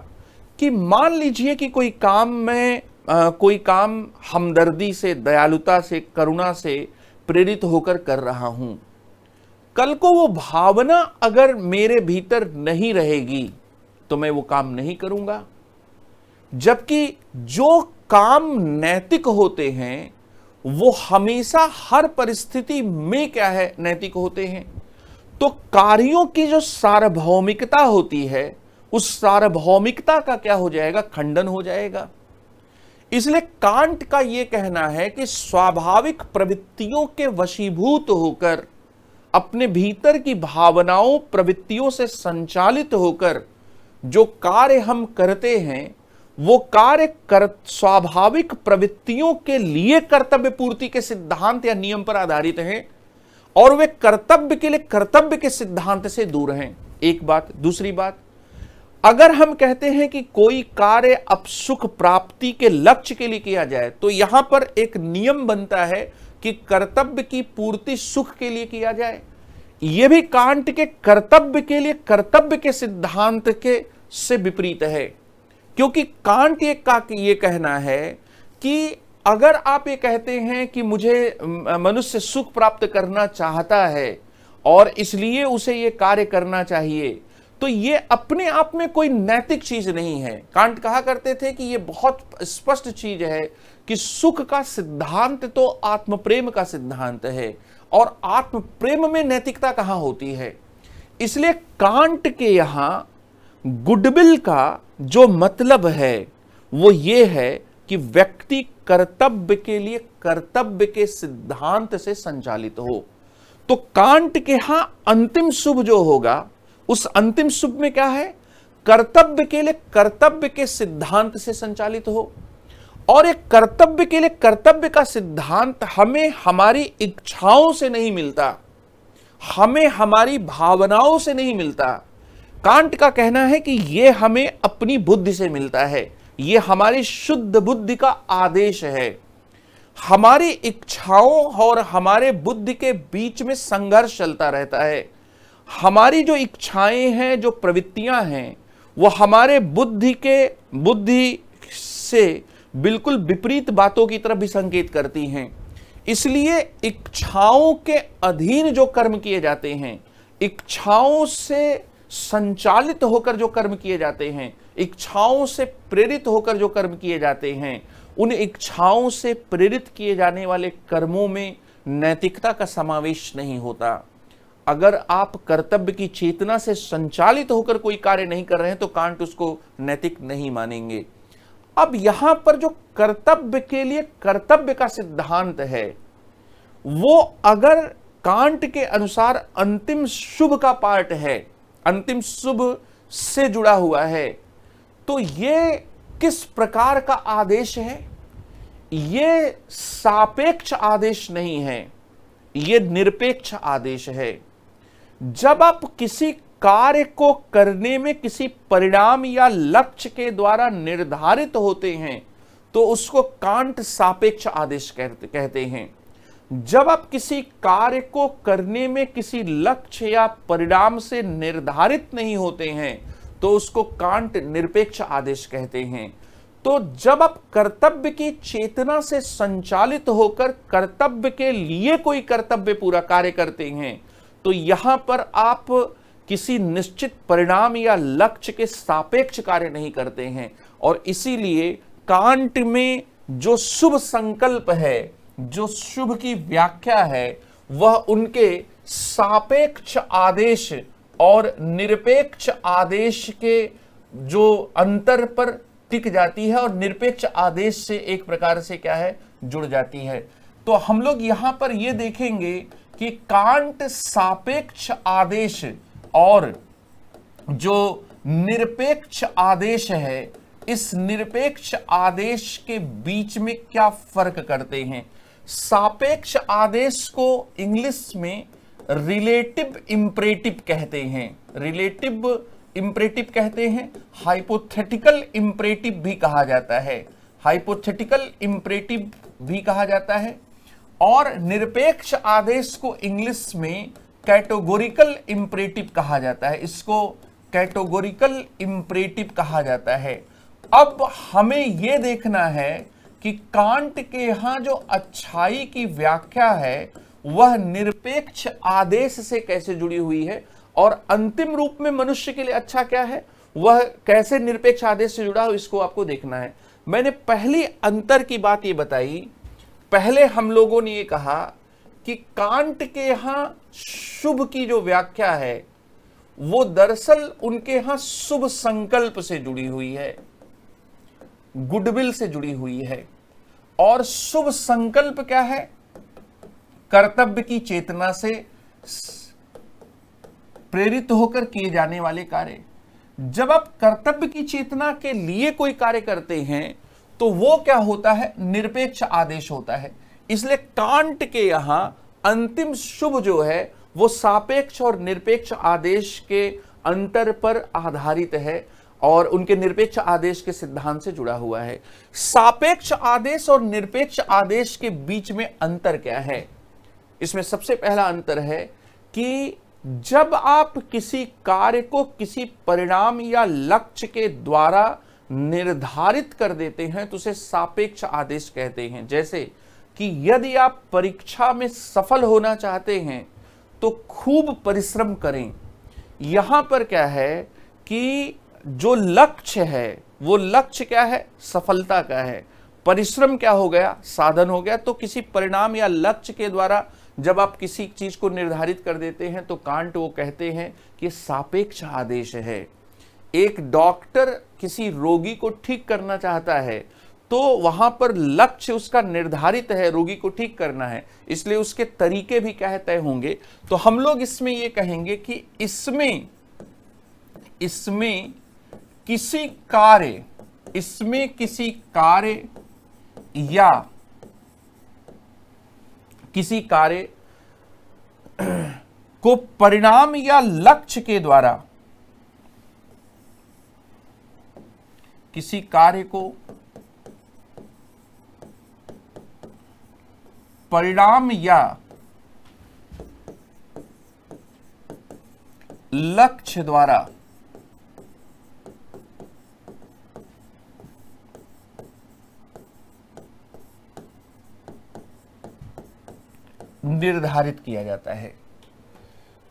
कि मान लीजिए कि कोई काम में आ, कोई काम हमदर्दी से दयालुता से करुणा से प्रेरित होकर कर रहा हूँ। कल को वो भावना अगर मेरे भीतर नहीं रहेगी तो मैं वो काम नहीं करूँगा। जबकि जो काम नैतिक होते हैं, वो हमेशा हर परिस्थिति में क्या है, नैतिक होते हैं। तो कार्यों की जो सार्वभौमिकता होती है, उस सार्वभौमिकता का क्या हो जाएगा? खंडन हो जाएगा। इसलिए कांट का यह कहना है कि स्वाभाविक प्रवृत्तियों के वशीभूत होकर, अपने भीतर की भावनाओं, प्रवृत्तियों से संचालित होकर, जो कार्य हम करते हैं वो कार्य कर, स्वाभाविक प्रवृत्तियों के लिए कर्तव्य पूर्ति के सिद्धांत या नियम पर आधारित हैं, और वे कर्तव्य के लिए कर्तव्य के सिद्धांत से दूर हैं। एक बात, दूसरी बात, अगर हम कहते हैं कि कोई कार्य अब सुख प्राप्ति के लक्ष्य के लिए किया जाए तो यहाँ पर एक नियम बनता है कि कर्तव्य की पूर्ति सुख के लिए किया जाए। यह भी कांट के कर्तव्य के लिए, कर्तव्य के सिद्धांत के से विपरीत है। क्योंकि कांट एक का ये कहना है कि अगर आप ये कहते हैं कि मुझे मनुष्य सुख प्राप्त करना चाहता है और इसलिए उसे ये कार्य करना चाहिए तो ये अपने आप में कोई नैतिक चीज़ नहीं है। कांट कहा करते थे कि ये बहुत स्पष्ट चीज़ है कि सुख का सिद्धांत तो आत्म प्रेम का सिद्धांत है और आत्म प्रेम में नैतिकता कहाँ होती है? इसलिए कांट के यहाँ गुडविल का जो मतलब है, वो ये है कि व्यक्ति कर्तव्य के लिए कर्तव्य के सिद्धांत से संचालित हो। तो कांट के यहाँ अंतिम शुभ जो होगा, उस अंतिम शुभ में क्या है? कर्तव्य के लिए कर्तव्य के सिद्धांत से संचालित हो। और एक कर्तव्य के लिए कर्तव्य का सिद्धांत हमें हमारी इच्छाओं से नहीं मिलता, हमें हमारी भावनाओं से नहीं मिलता। कांट का कहना है कि यह हमें अपनी बुद्धि से मिलता है। यह हमारी शुद्ध बुद्धि का आदेश है। हमारी इच्छाओं और हमारे बुद्धि के बीच में संघर्ष चलता रहता है। हमारी जो इच्छाएँ हैं, जो प्रवृत्तियाँ हैं, वो हमारे बुद्धि के, बुद्धि से बिल्कुल विपरीत बातों की तरफ़ भी संकेत करती हैं। इसलिए इच्छाओं के अधीन जो कर्म किए जाते हैं, इच्छाओं से संचालित होकर जो कर्म किए जाते हैं, इच्छाओं से प्रेरित होकर जो कर्म किए जाते हैं, उन इच्छाओं से प्रेरित किए जाने वाले कर्मों में नैतिकता का समावेश नहीं होता। अगर आप कर्तव्य की चेतना से संचालित होकर कोई कार्य नहीं कर रहे हैं तो कांट उसको नैतिक नहीं मानेंगे। अब यहाँ पर जो कर्तव्य के लिए कर्तव्य का सिद्धांत है, वो अगर कांट के अनुसार अंतिम शुभ का पार्ट है अंतिम शुभ से जुड़ा हुआ है। तो ये किस प्रकार का आदेश है? ये सापेक्ष आदेश नहीं है। ये निरपेक्ष आदेश है। जब आप किसी कार्य को करने में किसी परिणाम या लक्ष्य के द्वारा निर्धारित होते हैं तो उसको कांट सापेक्ष आदेश कहते कहते हैं। जब आप किसी कार्य को करने में किसी लक्ष्य या परिणाम से निर्धारित नहीं होते हैं तो उसको कांट निरपेक्ष आदेश कहते हैं। तो जब आप कर्तव्य की चेतना से संचालित होकर कर्तव्य के लिए कोई कर्तव्य पूरा कार्य करते हैं तो यहाँ पर आप किसी निश्चित परिणाम या लक्ष्य के सापेक्ष कार्य नहीं करते हैं। और इसीलिए कांट में जो शुभ संकल्प है जो शुभ की व्याख्या है, वह उनके सापेक्ष आदेश और निरपेक्ष आदेश के जो अंतर पर टिक जाती है और निरपेक्ष आदेश से एक प्रकार से क्या है, जुड़ जाती है। तो हम लोग यहाँ पर यह देखेंगे कि कांट सापेक्ष आदेश और जो निरपेक्ष आदेश है, इस निरपेक्ष आदेश के बीच में क्या फ़र्क करते हैं? सापेक्ष आदेश को इंग्लिश में रिलेटिव इंप्रेटिव कहते हैं। रिलेटिव इंप्रेटिव कहते हैं हाइपोथेटिकल इंप्रेटिव भी कहा जाता है। हाइपोथेटिकल इंप्रेटिव भी कहा जाता है। और निरपेक्ष आदेश को इंग्लिश में कैटेगोरिकल इंप्रेटिव कहा जाता है। इसको कैटेगोरिकल इंप्रेटिव कहा जाता है। अब हमें यह देखना है कि कांट के यहाँ जो अच्छाई की व्याख्या है, वह निरपेक्ष आदेश से कैसे जुड़ी हुई है और अंतिम रूप में मनुष्य के लिए अच्छा क्या है, वह कैसे निरपेक्ष आदेश से जुड़ा हो, इसको आपको देखना है। मैंने पहली अंतर की बात ये बताई, पहले हम लोगों ने ये कहा कि कांट के यहाँ शुभ की जो व्याख्या है, वो दरअसल उनके यहाँ शुभ संकल्प से जुड़ी हुई है। गुडविल से जुड़ी हुई है। और शुभ संकल्प क्या है? कर्तव्य की चेतना से प्रेरित होकर किए जाने वाले कार्य। जब आप कर्तव्य की चेतना के लिए कोई कार्य करते हैं तो वो क्या होता है? निरपेक्ष आदेश होता है। इसलिए कांट के यहाँ अंतिम शुभ जो है, वो सापेक्ष और निरपेक्ष आदेश के अंतर पर आधारित है। और उनके निरपेक्ष आदेश के सिद्धांत से जुड़ा हुआ है। सापेक्ष आदेश और निरपेक्ष आदेश के बीच में अंतर क्या है? इसमें सबसे पहला अंतर है कि जब आप किसी कार्य को किसी परिणाम या लक्ष्य के द्वारा निर्धारित कर देते हैं तो उसे सापेक्ष आदेश कहते हैं। जैसे कि यदि आप परीक्षा में सफल होना चाहते हैं तो खूब परिश्रम करें। यहाँ पर क्या है कि जो लक्ष्य है, वो लक्ष्य क्या है? सफलता का है। परिश्रम क्या हो गया? साधन हो गया। तो किसी परिणाम या लक्ष्य के द्वारा जब आप किसी चीज़ को निर्धारित कर देते हैं तो कांट वो कहते हैं कि सापेक्ष आदेश है। एक डॉक्टर किसी रोगी को ठीक करना चाहता है तो वहाँ पर लक्ष्य उसका निर्धारित है, रोगी को ठीक करना है। इसलिए उसके तरीके भी क्या है, तय होंगे। तो हम लोग इसमें यह कहेंगे कि इसमें इसमें किसी कार्य, इसमें किसी कार्य या किसी कार्य को परिणाम या लक्ष्य के द्वारा किसी कार्य को परिणाम या लक्ष्य द्वारा निर्धारित किया जाता है।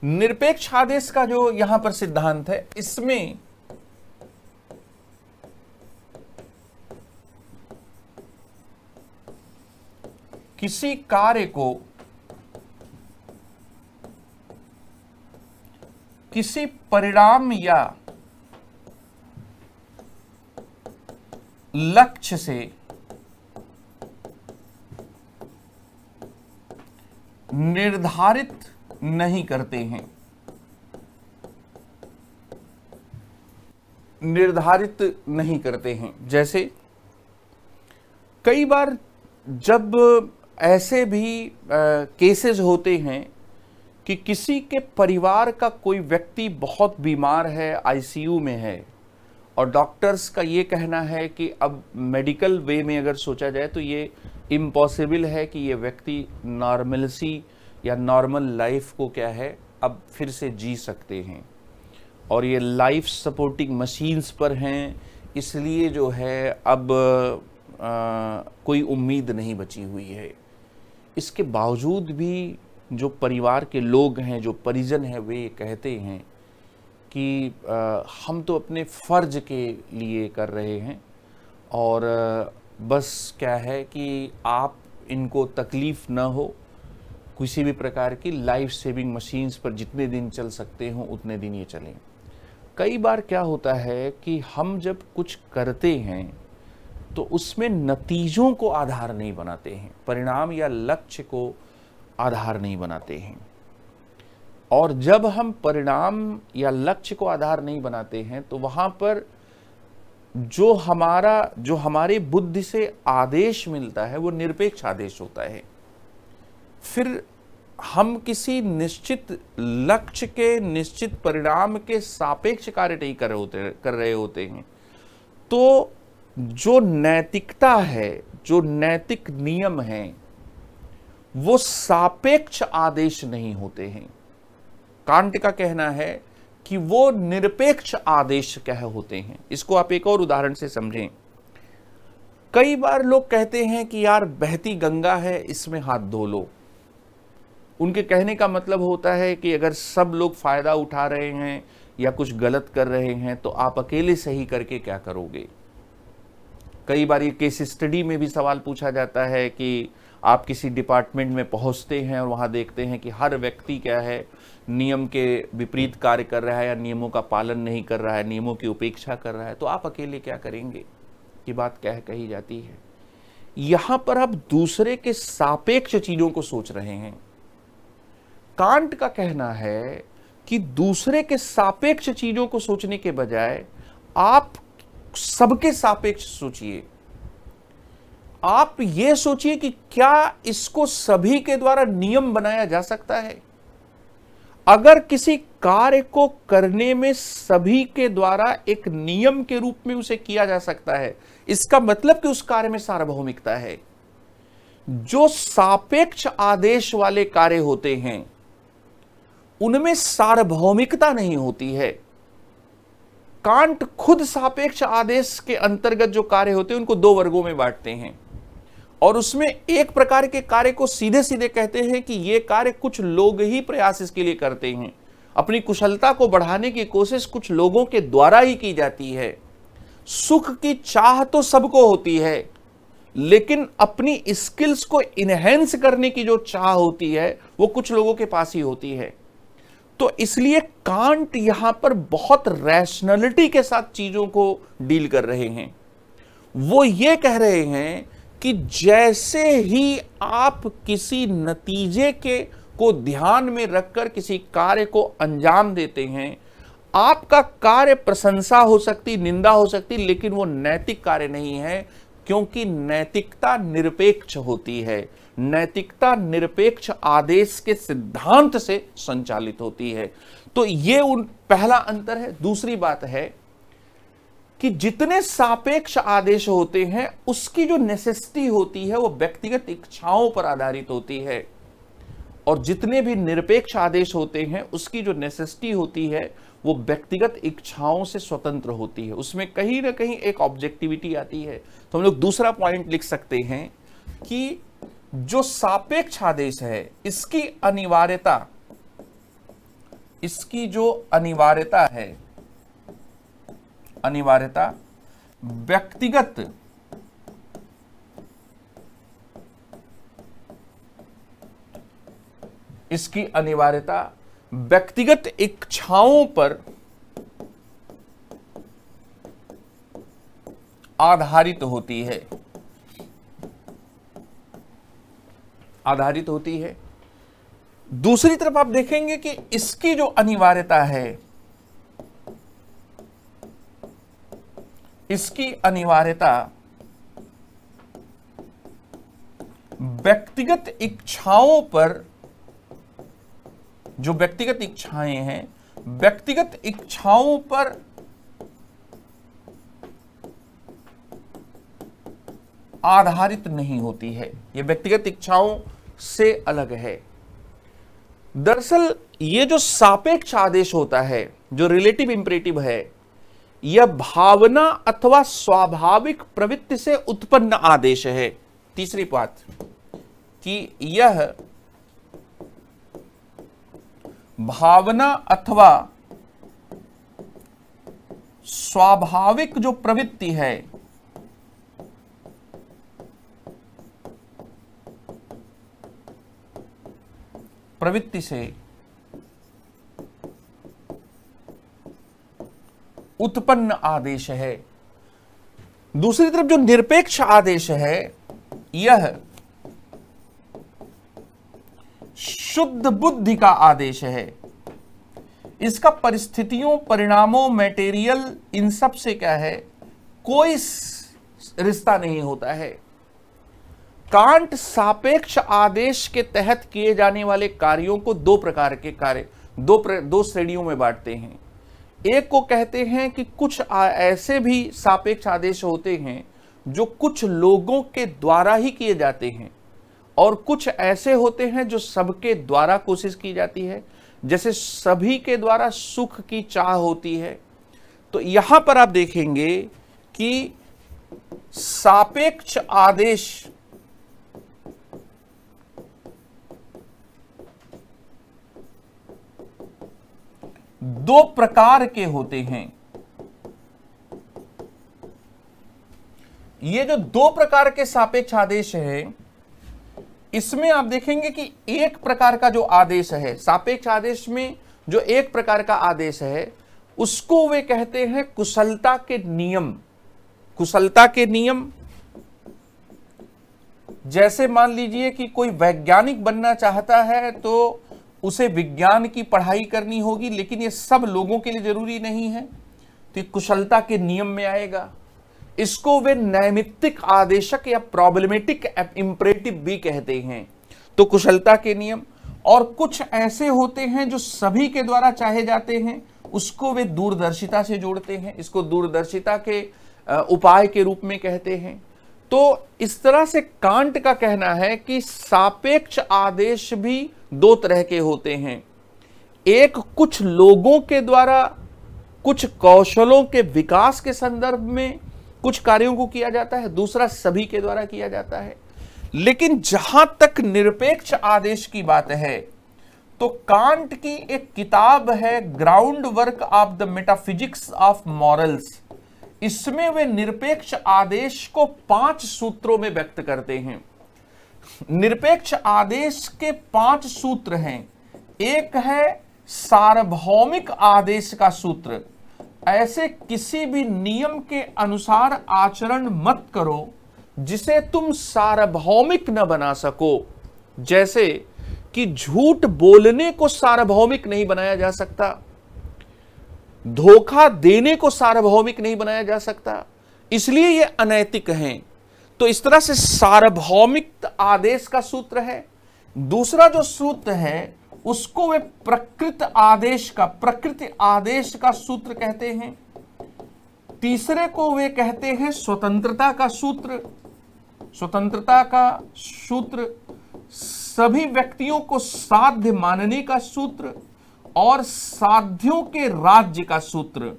निरपेक्ष आदेश का जो यहाँ पर सिद्धांत है, इसमें किसी कार्य को किसी परिणाम या लक्ष्य से निर्धारित नहीं करते हैं। निर्धारित नहीं करते हैं। जैसे, कई बार जब ऐसे भी केसेस होते हैं कि किसी के परिवार का कोई व्यक्ति बहुत बीमार है आईसीयू में है, और डॉक्टर्स का ये कहना है कि अब मेडिकल वे में अगर सोचा जाए तो ये इम्पॉसिबल है कि ये व्यक्ति नॉर्मलसी या नॉर्मल लाइफ को क्या है अब फिर से जी सकते हैं। और ये लाइफ सपोर्टिंग मशीन्स पर हैं इसलिए जो है अब आ, कोई उम्मीद नहीं बची हुई है। इसके बावजूद भी जो परिवार के लोग हैं जो परिजन हैं वे कहते हैं कि आ, हम तो अपने फ़र्ज़ के लिए कर रहे हैं और बस क्या है कि आप इनको तकलीफ़ न हो, किसी भी प्रकार की लाइफ सेविंग मशीन्स पर जितने दिन चल सकते हों, उतने दिन ये चलें। कई बार क्या होता है कि हम जब कुछ करते हैं तो उसमें नतीजों को आधार नहीं बनाते हैं, परिणाम या लक्ष्य को आधार नहीं बनाते हैं। और जब हम परिणाम या लक्ष्य को आधार नहीं बनाते हैं तो वहाँ पर जो हमारा, जो हमारी बुद्धि से आदेश मिलता है, वो निरपेक्ष आदेश होता है। फिर हम किसी निश्चित लक्ष्य के, निश्चित परिणाम के सापेक्ष कार्य नहीं कर रहे होते, कर रहे होते हैं। तो जो नैतिकता है, जो नैतिक नियम है, वो सापेक्ष आदेश नहीं होते हैं। कांट का कहना है कि वो निरपेक्ष आदेश कह होते हैं। इसको आप एक और उदाहरण से समझें। कई बार लोग कहते हैं कि यार, बहती गंगा है, इसमें हाथ धो लो। उनके कहने का मतलब होता है कि अगर सब लोग फ़ायदा उठा रहे हैं या कुछ गलत कर रहे हैं तो आप अकेले सही करके क्या करोगे? कई बार ये केस स्टडी में भी सवाल पूछा जाता है कि आप किसी डिपार्टमेंट में पहुँचते हैं और वहाँ देखते हैं कि हर व्यक्ति क्या है, नियम के विपरीत कार्य कर रहा है या नियमों का पालन नहीं कर रहा है, नियमों की उपेक्षा कर रहा है तो आप अकेले क्या करेंगे? की बात कह, कही जाती है। यहाँ पर आप दूसरे के सापेक्ष चीज़ों को सोच रहे हैं। कांट का कहना है कि दूसरे के सापेक्ष चीज़ों को सोचने के बजाय आप सबके सापेक्ष सोचिए। आप यह सोचिए कि क्या इसको सभी के द्वारा नियम बनाया जा सकता है? अगर किसी कार्य को करने में सभी के द्वारा एक नियम के रूप में उसे किया जा सकता है, इसका मतलब कि उस कार्य में सार्वभौमिकता है। जो सापेक्ष आदेश वाले कार्य होते हैं, उनमें सार्वभौमिकता नहीं होती है। कांट खुद सापेक्ष आदेश के अंतर्गत जो कार्य होते हैं, उनको दो वर्गों में बांटते हैं। और उसमें एक प्रकार के कार्य को सीधे सीधे कहते हैं कि ये कार्य कुछ लोग ही प्रयास इसके लिए करते हैं। अपनी कुशलता को बढ़ाने की कोशिश कुछ लोगों के द्वारा ही की जाती है। सुख की चाह तो सबको होती है, लेकिन अपनी स्किल्स को इनहेंस करने की जो चाह होती है, वो कुछ लोगों के पास ही होती है। तो इसलिए कांट यहाँ पर बहुत रैशनलिटी के साथ चीज़ों को डील कर रहे हैं। वो ये कह रहे हैं कि जैसे ही आप किसी नतीजे के को ध्यान में रखकर किसी कार्य को अंजाम देते हैं, आपका कार्य प्रशंसा हो सकती, निंदा हो सकती, लेकिन वो नैतिक कार्य नहीं है, क्योंकि नैतिकता निरपेक्ष होती है। नैतिकता निरपेक्ष आदेश के सिद्धांत से संचालित होती है। तो ये उन पहला अंतर है। दूसरी बात है कि जितने सापेक्ष आदेश होते हैं, उसकी जो नेसेसिटी होती है, वो व्यक्तिगत इच्छाओं पर आधारित होती है। और जितने भी निरपेक्ष आदेश होते हैं, उसकी जो नेसेसिटी होती है, वो व्यक्तिगत इच्छाओं से स्वतंत्र होती है। उसमें कहीं ना कहीं एक ऑब्जेक्टिविटी आती है। तो हम लोग दूसरा पॉइंट लिख सकते हैं कि जो सापेक्ष आदेश है, इसकी अनिवार्यता, इसकी जो अनिवार्यता है अनिवार्यता व्यक्तिगत इसकी अनिवार्यता व्यक्तिगत इच्छाओं पर आधारित होती है। आधारित होती है। दूसरी तरफ़ आप देखेंगे कि इसकी जो अनिवार्यता है इसकी अनिवार्यता व्यक्तिगत इच्छाओं पर, जो व्यक्तिगत इच्छाएँ हैं, व्यक्तिगत इच्छाओं पर आधारित नहीं होती है। यह व्यक्तिगत इच्छाओं से अलग है। दरअसल, ये जो सापेक्ष आदेश होता है, जो रिलेटिव इंपरेटिव है यह भावना अथवा स्वाभाविक प्रवृत्ति से उत्पन्न आदेश है। तीसरी बात कि यह भावना अथवा स्वाभाविक जो प्रवृत्ति है, प्रवृत्ति से उत्पन्न आदेश है। दूसरी तरफ़ जो निरपेक्ष आदेश है यह शुद्ध बुद्धि का आदेश है। इसका परिस्थितियों परिणामों मटेरियल इन सबसे क्या है? कोई रिश्ता नहीं होता है। कांट सापेक्ष आदेश के तहत किए जाने वाले कार्यों को दो प्रकार के कार्य दो प्र, दो श्रेणियों में बांटते हैं। एक को कहते हैं कि कुछ ऐसे भी सापेक्ष आदेश होते हैं जो कुछ लोगों के द्वारा ही किए जाते हैं। और कुछ ऐसे होते हैं जो सबके द्वारा कोशिश की जाती है। जैसे सभी के द्वारा सुख की चाह होती है। तो यहाँ पर आप देखेंगे कि सापेक्ष आदेश दो प्रकार के होते हैं। ये जो दो प्रकार के सापेक्ष आदेश है, इसमें आप देखेंगे कि एक प्रकार का जो आदेश है, सापेक्ष आदेश में जो एक प्रकार का आदेश है, उसको वे कहते हैं कुशलता के नियम। कुशलता के नियम। जैसे मान लीजिए कि कोई वैज्ञानिक बनना चाहता है तो उसे विज्ञान की पढ़ाई करनी होगी, लेकिन ये सब लोगों के लिए ज़रूरी नहीं है। तो कुशलता के नियम में आएगा। इसको वे नैमित्तिक आदेशक या प्रॉब्लमेटिक इंपरेटिव भी कहते हैं। तो कुशलता के नियम, और कुछ ऐसे होते हैं जो सभी के द्वारा चाहे जाते हैं, उसको वे दूरदर्शिता से जोड़ते हैं। इसको दूरदर्शिता के उपाय के रूप में कहते हैं। तो इस तरह से कांट का कहना है कि सापेक्ष आदेश भी दो तरह के होते हैं। एक कुछ लोगों के द्वारा, कुछ कौशलों के विकास के संदर्भ में कुछ कार्यों को किया जाता है, दूसरा सभी के द्वारा किया जाता है। लेकिन जहाँ तक निरपेक्ष आदेश की बात है तो कांट की एक किताब है groundwork of the metaphysics of morals इसमें वे निरपेक्ष आदेश को पाँच सूत्रों में व्यक्त करते हैं। निरपेक्ष आदेश के पाँच सूत्र हैं। एक है सार्वभौमिक आदेश का सूत्र। ऐसे किसी भी नियम के अनुसार आचरण मत करो, जिसे तुम सार्वभौमिक न बना सको। जैसे कि झूठ बोलने को सार्वभौमिक नहीं बनाया जा सकता। धोखा देने को सार्वभौमिक नहीं बनाया जा सकता। इसलिए ये अनैतिक हैं। तो इस तरह से सार्वभौमिक आदेश का सूत्र है। दूसरा जो सूत्र है, उसको वे प्रकृत आदेश का, प्रकृति आदेश का सूत्र कहते हैं। तीसरे को वे कहते हैं स्वतंत्रता का सूत्र। स्वतंत्रता का सूत्र सभी व्यक्तियों को साध्य मानने का सूत्र और साध्यों के राज्य का सूत्र।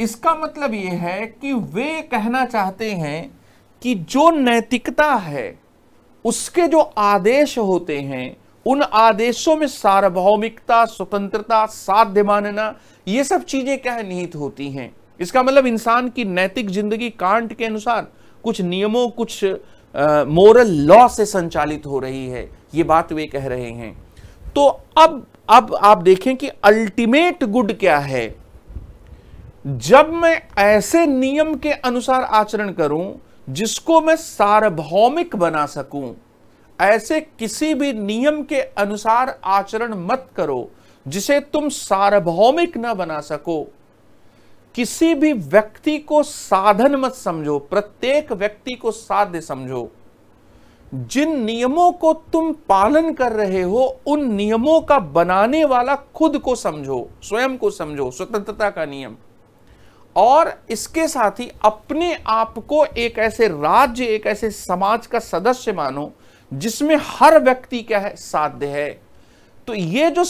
इसका मतलब यह है कि वे कहना चाहते हैं कि जो नैतिकता है, उसके जो आदेश होते हैं, उन आदेशों में सार्वभौमिकता, स्वतंत्रता साध्य मानना ये सब चीज़ें क्या निहित होती हैं। इसका मतलब इंसान की नैतिक ज़िंदगी कांट के अनुसार कुछ नियमों, कुछ मोरल लॉ से संचालित हो रही है, ये बात वे कह रहे हैं। तो अब अब आप देखें कि अल्टीमेट गुड क्या है। जब मैं ऐसे नियम के अनुसार आचरण करूँ जिसको मैं सार्वभौमिक बना सकूँ, ऐसे किसी भी नियम के अनुसार आचरण मत करो जिसे तुम सार्वभौमिक न बना सको। किसी भी व्यक्ति को साधन मत समझो, प्रत्येक व्यक्ति को साध्य समझो। जिन नियमों को तुम पालन कर रहे हो, उन नियमों का बनाने वाला खुद को समझो, स्वयं को समझो, स्वतंत्रता का नियम। और इसके साथ ही अपने आप को एक ऐसे राज्य, एक ऐसे समाज का सदस्य मानो, जिसमें हर व्यक्ति क्या है, साध्य है। तो ये जो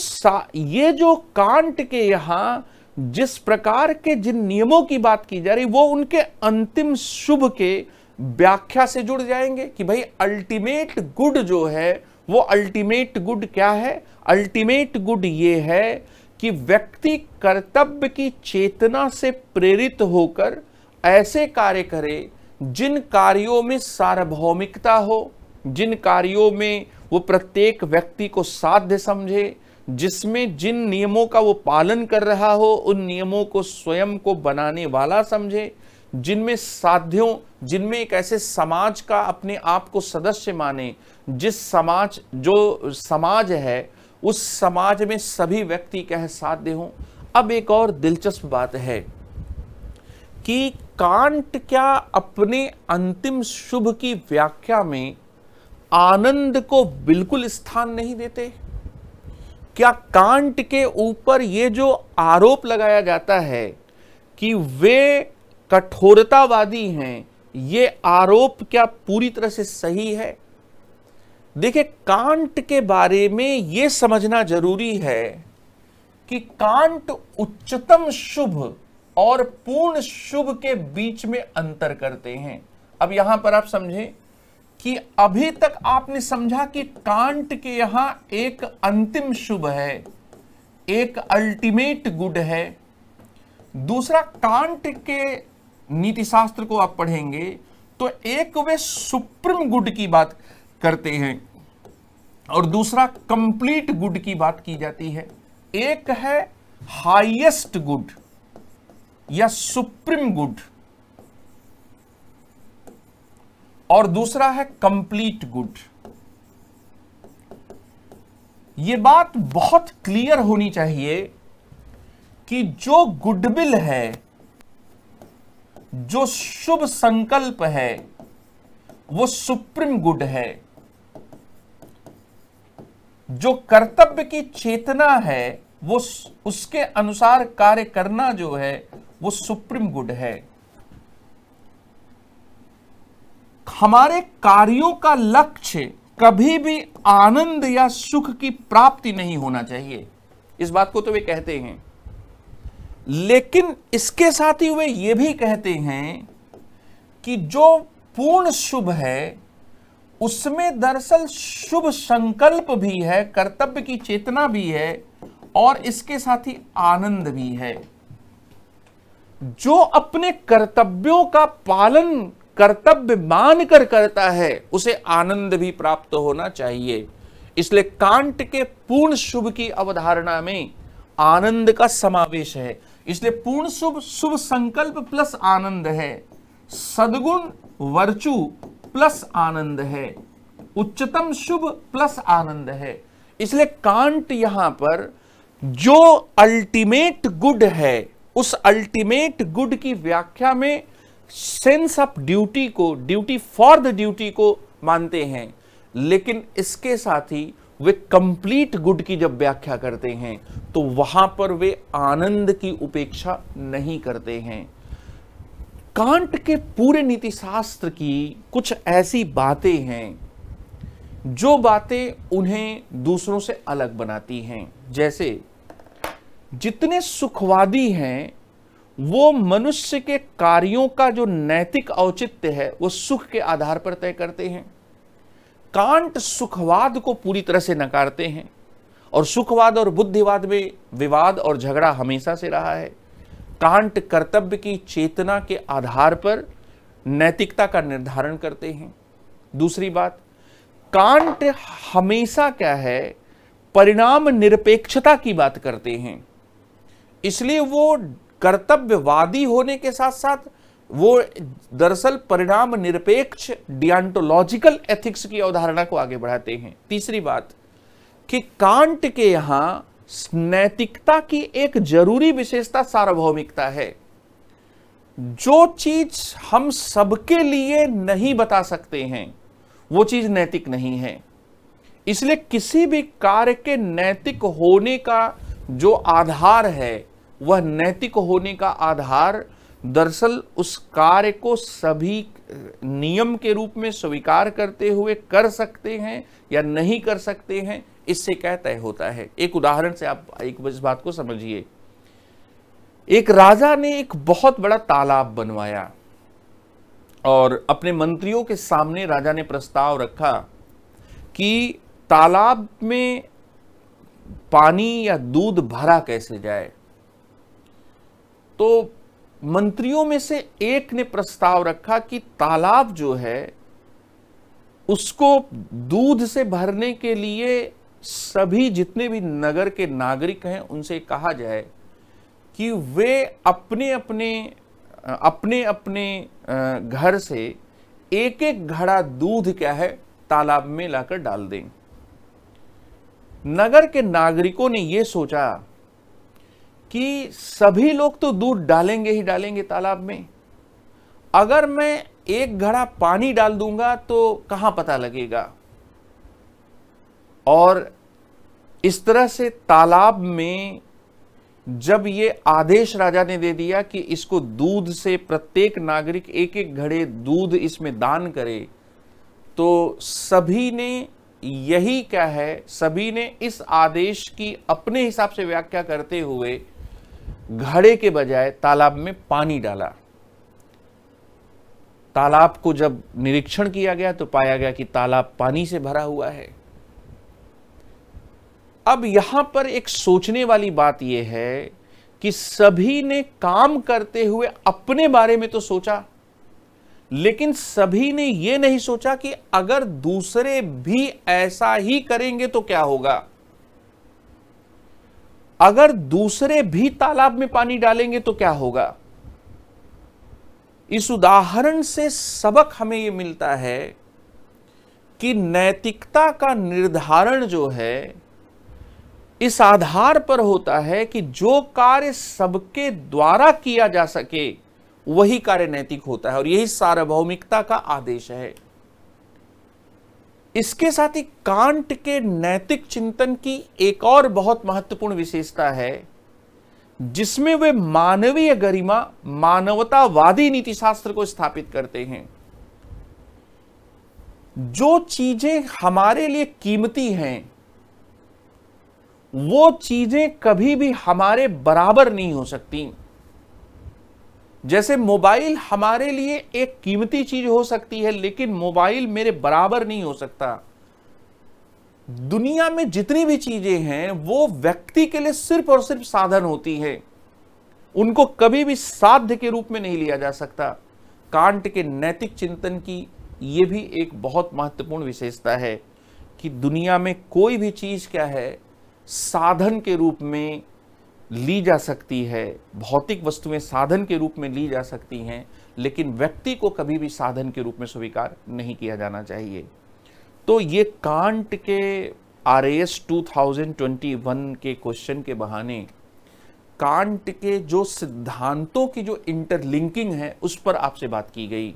ये जो कांट के यहाँ जिस प्रकार के जिन नियमों की बात की जा रही, वो उनके अंतिम शुभ के व्याख्या से जुड़ जाएँगे कि भाई अल्टीमेट गुड जो है, वो अल्टीमेट गुड क्या है? अल्टीमेट गुड ये है कि व्यक्ति कर्तव्य की चेतना से प्रेरित होकर ऐसे कार्य करे, जिन कार्यों में सार्वभौमिकता हो, जिन कार्यों में वो प्रत्येक व्यक्ति को साध्य समझे, जिसमें जिन नियमों का वो पालन कर रहा हो, उन नियमों को स्वयं को बनाने वाला समझे, जिनमें साध्यों, जिनमें एक ऐसे समाज का अपने आप को सदस्य माने, जिस समाज, जो समाज है उस समाज में सभी व्यक्ति कह साथ दे हों। अब एक और दिलचस्प बात है कि कांट क्या अपने अंतिम शुभ की व्याख्या में आनंद को बिल्कुल स्थान नहीं देते? क्या कांट के ऊपर ये जो आरोप लगाया जाता है कि वे कठोरतावादी हैं, ये आरोप क्या पूरी तरह से सही है? देखिए, कांट के बारे में यह समझना ज़रूरी है कि कांट उच्चतम शुभ और पूर्ण शुभ के बीच में अंतर करते हैं। अब यहाँ पर आप समझें कि अभी तक आपने समझा कि कांट के यहाँ एक अंतिम शुभ है, एक अल्टीमेट गुड है। दूसरा, कांट के नीति शास्त्र को आप पढ़ेंगे तो एक वे सुप्रीम गुड की बात करते हैं। और दूसरा कंप्लीट गुड की बात की जाती है। एक है हाईएस्ट गुड या सुप्रीम गुड और दूसरा है कंप्लीट गुड यह बात बहुत क्लियर होनी चाहिए कि जो गुडविल है, जो शुभ संकल्प है, वो सुप्रीम गुड है। जो कर्तव्य की चेतना है, वो उसके अनुसार कार्य करना जो है, वो सुप्रीम गुड है। हमारे कार्यों का लक्ष्य कभी भी आनंद या सुख की प्राप्ति नहीं होना चाहिए। इस बात को तो वे कहते हैं। लेकिन इसके साथ ही वे ये भी कहते हैं कि जो पूर्ण शुभ है उसमें दरअसल शुभ संकल्प भी है, कर्तव्य की चेतना भी है और इसके साथ ही आनंद भी है। जो अपने कर्तव्यों का पालन कर्तव्य मानकर करता है, उसे आनंद भी प्राप्त होना चाहिए। इसलिए कांट के पूर्ण शुभ की अवधारणा में आनंद का समावेश है। इसलिए पूर्ण शुभ शुभ संकल्प प्लस आनंद है। सदगुण, वर्चु प्लस आनंद है। उच्चतम शुभ प्लस आनंद है। इसलिए कांट यहाँ पर जो अल्टीमेट गुड है, उस अल्टीमेट गुड की व्याख्या में सेंस ऑफ़ ड्यूटी को ड्यूटी फॉर द ड्यूटी को मानते हैं। लेकिन इसके साथ ही वे कंप्लीट गुड की जब व्याख्या करते हैं तो वहाँ पर वे आनंद की उपेक्षा नहीं करते हैं। कांट के पूरे नीति शास्त्र की कुछ ऐसी बातें हैं, जो बातें उन्हें दूसरों से अलग बनाती हैं। जैसे, जितने सुखवादी हैं, वो मनुष्य के कार्यों का जो नैतिक औचित्य है, वो सुख के आधार पर तय करते हैं। कांट सुखवाद को पूरी तरह से नकारते हैं, और सुखवाद और बुद्धिवाद में विवाद और झगड़ा हमेशा से रहा है। कांट कर्तव्य की चेतना के आधार पर नैतिकता का निर्धारण करते हैं। दूसरी बात, कांट हमेशा क्या है? परिणाम निरपेक्षता की बात करते हैं। इसलिए वो कर्तव्यवादी होने के साथ साथ वो दरअसल परिणाम निरपेक्ष डियांटोलॉजिकल एथिक्स की अवधारणा को आगे बढ़ाते हैं। तीसरी बात कि कांट के यहाँ नैतिकता की एक ज़रूरी विशेषता सार्वभौमिकता है। जो चीज़ हम सबके लिए नहीं बता सकते हैं, वो चीज़ नैतिक नहीं है। इसलिए किसी भी कार्य के नैतिक होने का जो आधार है, वह नैतिक होने का आधार दरअसल उस कार्य को सभी नियम के रूप में स्वीकार करते हुए कर सकते हैं या नहीं कर सकते हैं, इससे क्या तय होता है? एक उदाहरण से आप, एक इस बात को समझिए। एक राजा ने एक बहुत बड़ा तालाब बनवाया और अपने मंत्रियों के सामने राजा ने प्रस्ताव रखा कि तालाब में पानी या दूध भरा कैसे जाए। तो मंत्रियों में से एक ने प्रस्ताव रखा कि तालाब जो है उसको दूध से भरने के लिए सभी जितने भी नगर के नागरिक हैं, उनसे कहा जाए कि वे अपने अपने अपने अपने घर से एक एक घड़ा दूध क्या है, तालाब में लाकर डाल दें। नगर के नागरिकों ने यह सोचा कि सभी लोग तो दूध डालेंगे ही डालेंगे तालाब में। अगर मैं एक घड़ा पानी डाल दूँगा तो कहाँ पता लगेगा? और इस तरह से तालाब में जब ये आदेश राजा ने दे दिया कि इसको दूध से प्रत्येक नागरिक एक एक घड़े दूध इसमें दान करे तो सभी ने यही क्या है? सभी ने इस आदेश की अपने हिसाब से व्याख्या करते हुए घड़े के बजाय तालाब में पानी डाला। तालाब को जब निरीक्षण किया गया तो पाया गया कि तालाब पानी से भरा हुआ है। अब यहाँ पर एक सोचने वाली बात यह है कि सभी ने काम करते हुए अपने बारे में तो सोचा, लेकिन सभी ने यह नहीं सोचा कि अगर दूसरे भी ऐसा ही करेंगे तो क्या होगा। अगर दूसरे भी तालाब में पानी डालेंगे तो क्या होगा। इस उदाहरण से सबक हमें यह मिलता है कि नैतिकता का निर्धारण जो है, इस आधार पर होता है कि जो कार्य सबके द्वारा किया जा सके, वही कार्य नैतिक होता है और यही सार्वभौमिकता का आदेश है। इसके साथ ही कांट के नैतिक चिंतन की एक और बहुत महत्वपूर्ण विशेषता है जिसमें वे मानवीय गरिमा, मानवतावादी नीतिशास्त्र को स्थापित करते हैं। जो चीज़ें हमारे लिए कीमती हैं, वो चीज़ें कभी भी हमारे बराबर नहीं हो सकती। जैसे मोबाइल हमारे लिए एक कीमती चीज़ हो सकती है, लेकिन मोबाइल मेरे बराबर नहीं हो सकता। दुनिया में जितनी भी चीज़ें हैं, वो व्यक्ति के लिए सिर्फ़ और सिर्फ़ साधन होती है। उनको कभी भी साध्य के रूप में नहीं लिया जा सकता। कांट के नैतिक चिंतन की यह भी एक बहुत महत्वपूर्ण विशेषता है कि दुनिया में कोई भी चीज़ क्या है, साधन के रूप में ली जा सकती है। भौतिक वस्तुएँ साधन के रूप में ली जा सकती हैं, लेकिन व्यक्ति को कभी भी साधन के रूप में स्वीकार नहीं किया जाना चाहिए। तो ये कांट के आर एस टू के क्वेश्चन के बहाने, कांट के जो सिद्धांतों की जो इंटरलिंकिंग है, उस पर आपसे बात की गई।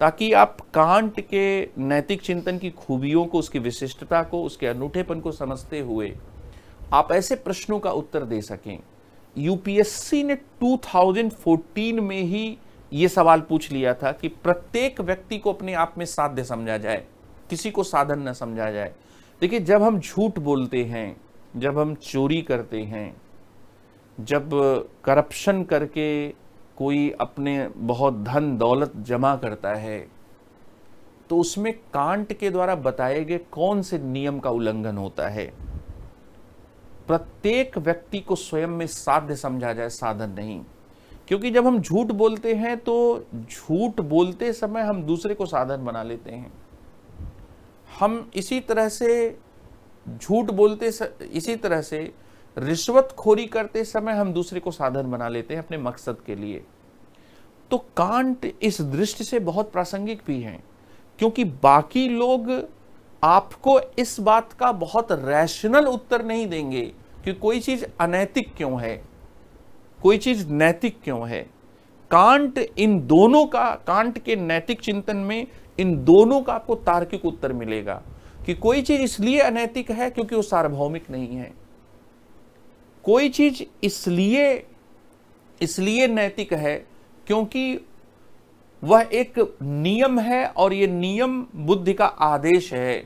ताकि आप कांट के नैतिक चिंतन की खूबियों को, उसकी विशिष्टता को, उसके अनूठेपन को समझते हुए आप ऐसे प्रश्नों का उत्तर दे सकें। यूपीएससी ने 2014 में ही ये सवाल पूछ लिया था कि प्रत्येक व्यक्ति को अपने आप में साध्य समझा जाए। किसी को साधन न समझा जाए। देखिए, जब हम झूठ बोलते हैं, जब हम चोरी करते हैं, जब करप्शन करके कोई अपने बहुत धन दौलत जमा करता है तो उसमें कांट के द्वारा बताए गए कौन से नियम का उल्लंघन होता है? प्रत्येक व्यक्ति को स्वयं में साध्य समझा जाए, साधन नहीं। क्योंकि जब हम झूठ बोलते हैं तो झूठ बोलते समय हम दूसरे को साधन बना लेते हैं। हम इसी तरह से झूठ बोलते स, इसी तरह से रिश्वतखोरी करते समय हम दूसरे को साधन बना लेते हैं अपने मकसद के लिए। तो कांट इस दृष्टि से बहुत प्रासंगिक भी हैं क्योंकि बाकी लोग आपको इस बात का बहुत रैशनल उत्तर नहीं देंगे कि कोई चीज़ अनैतिक क्यों है कोई चीज़ नैतिक क्यों है। कांट इन दोनों का कांट के नैतिक चिंतन में इन दोनों का आपको तार्किक उत्तर मिलेगा कि कोई चीज़ इसलिए अनैतिक है क्योंकि वो सार्वभौमिक नहीं है। कोई चीज़ इसलिए इसलिए नैतिक है क्योंकि वह एक नियम है और यह नियम बुद्धि का आदेश है।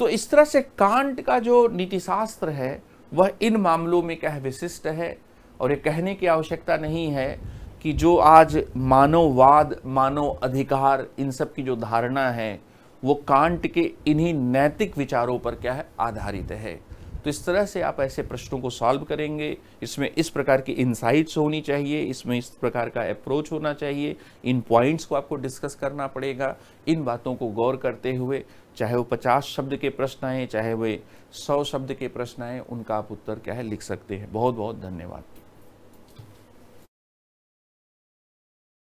तो इस तरह से कांट का जो नीतिशास्त्र है, वह इन मामलों में क्या विशिष्ट है और ये कहने की आवश्यकता नहीं है। कि जो आज मानववाद मानव अधिकार इन सब की जो धारणा है, वो कांट के इन्हीं नैतिक विचारों पर क्या है? आधारित है। तो इस तरह से आप ऐसे प्रश्नों को सॉल्व करेंगे। इसमें इस प्रकार की इंसाइट्स होनी चाहिए, इसमें इस प्रकार का अप्रोच होना चाहिए। इन पॉइंट्स को आपको डिस्कस करना पड़ेगा। इन बातों को गौर करते हुए, चाहे वो पचास शब्द के प्रश्न आए, चाहे वे सौ शब्द के प्रश्न आए, उनका आप उत्तर क्या है? लिख सकते हैं। बहुत बहुत धन्यवाद।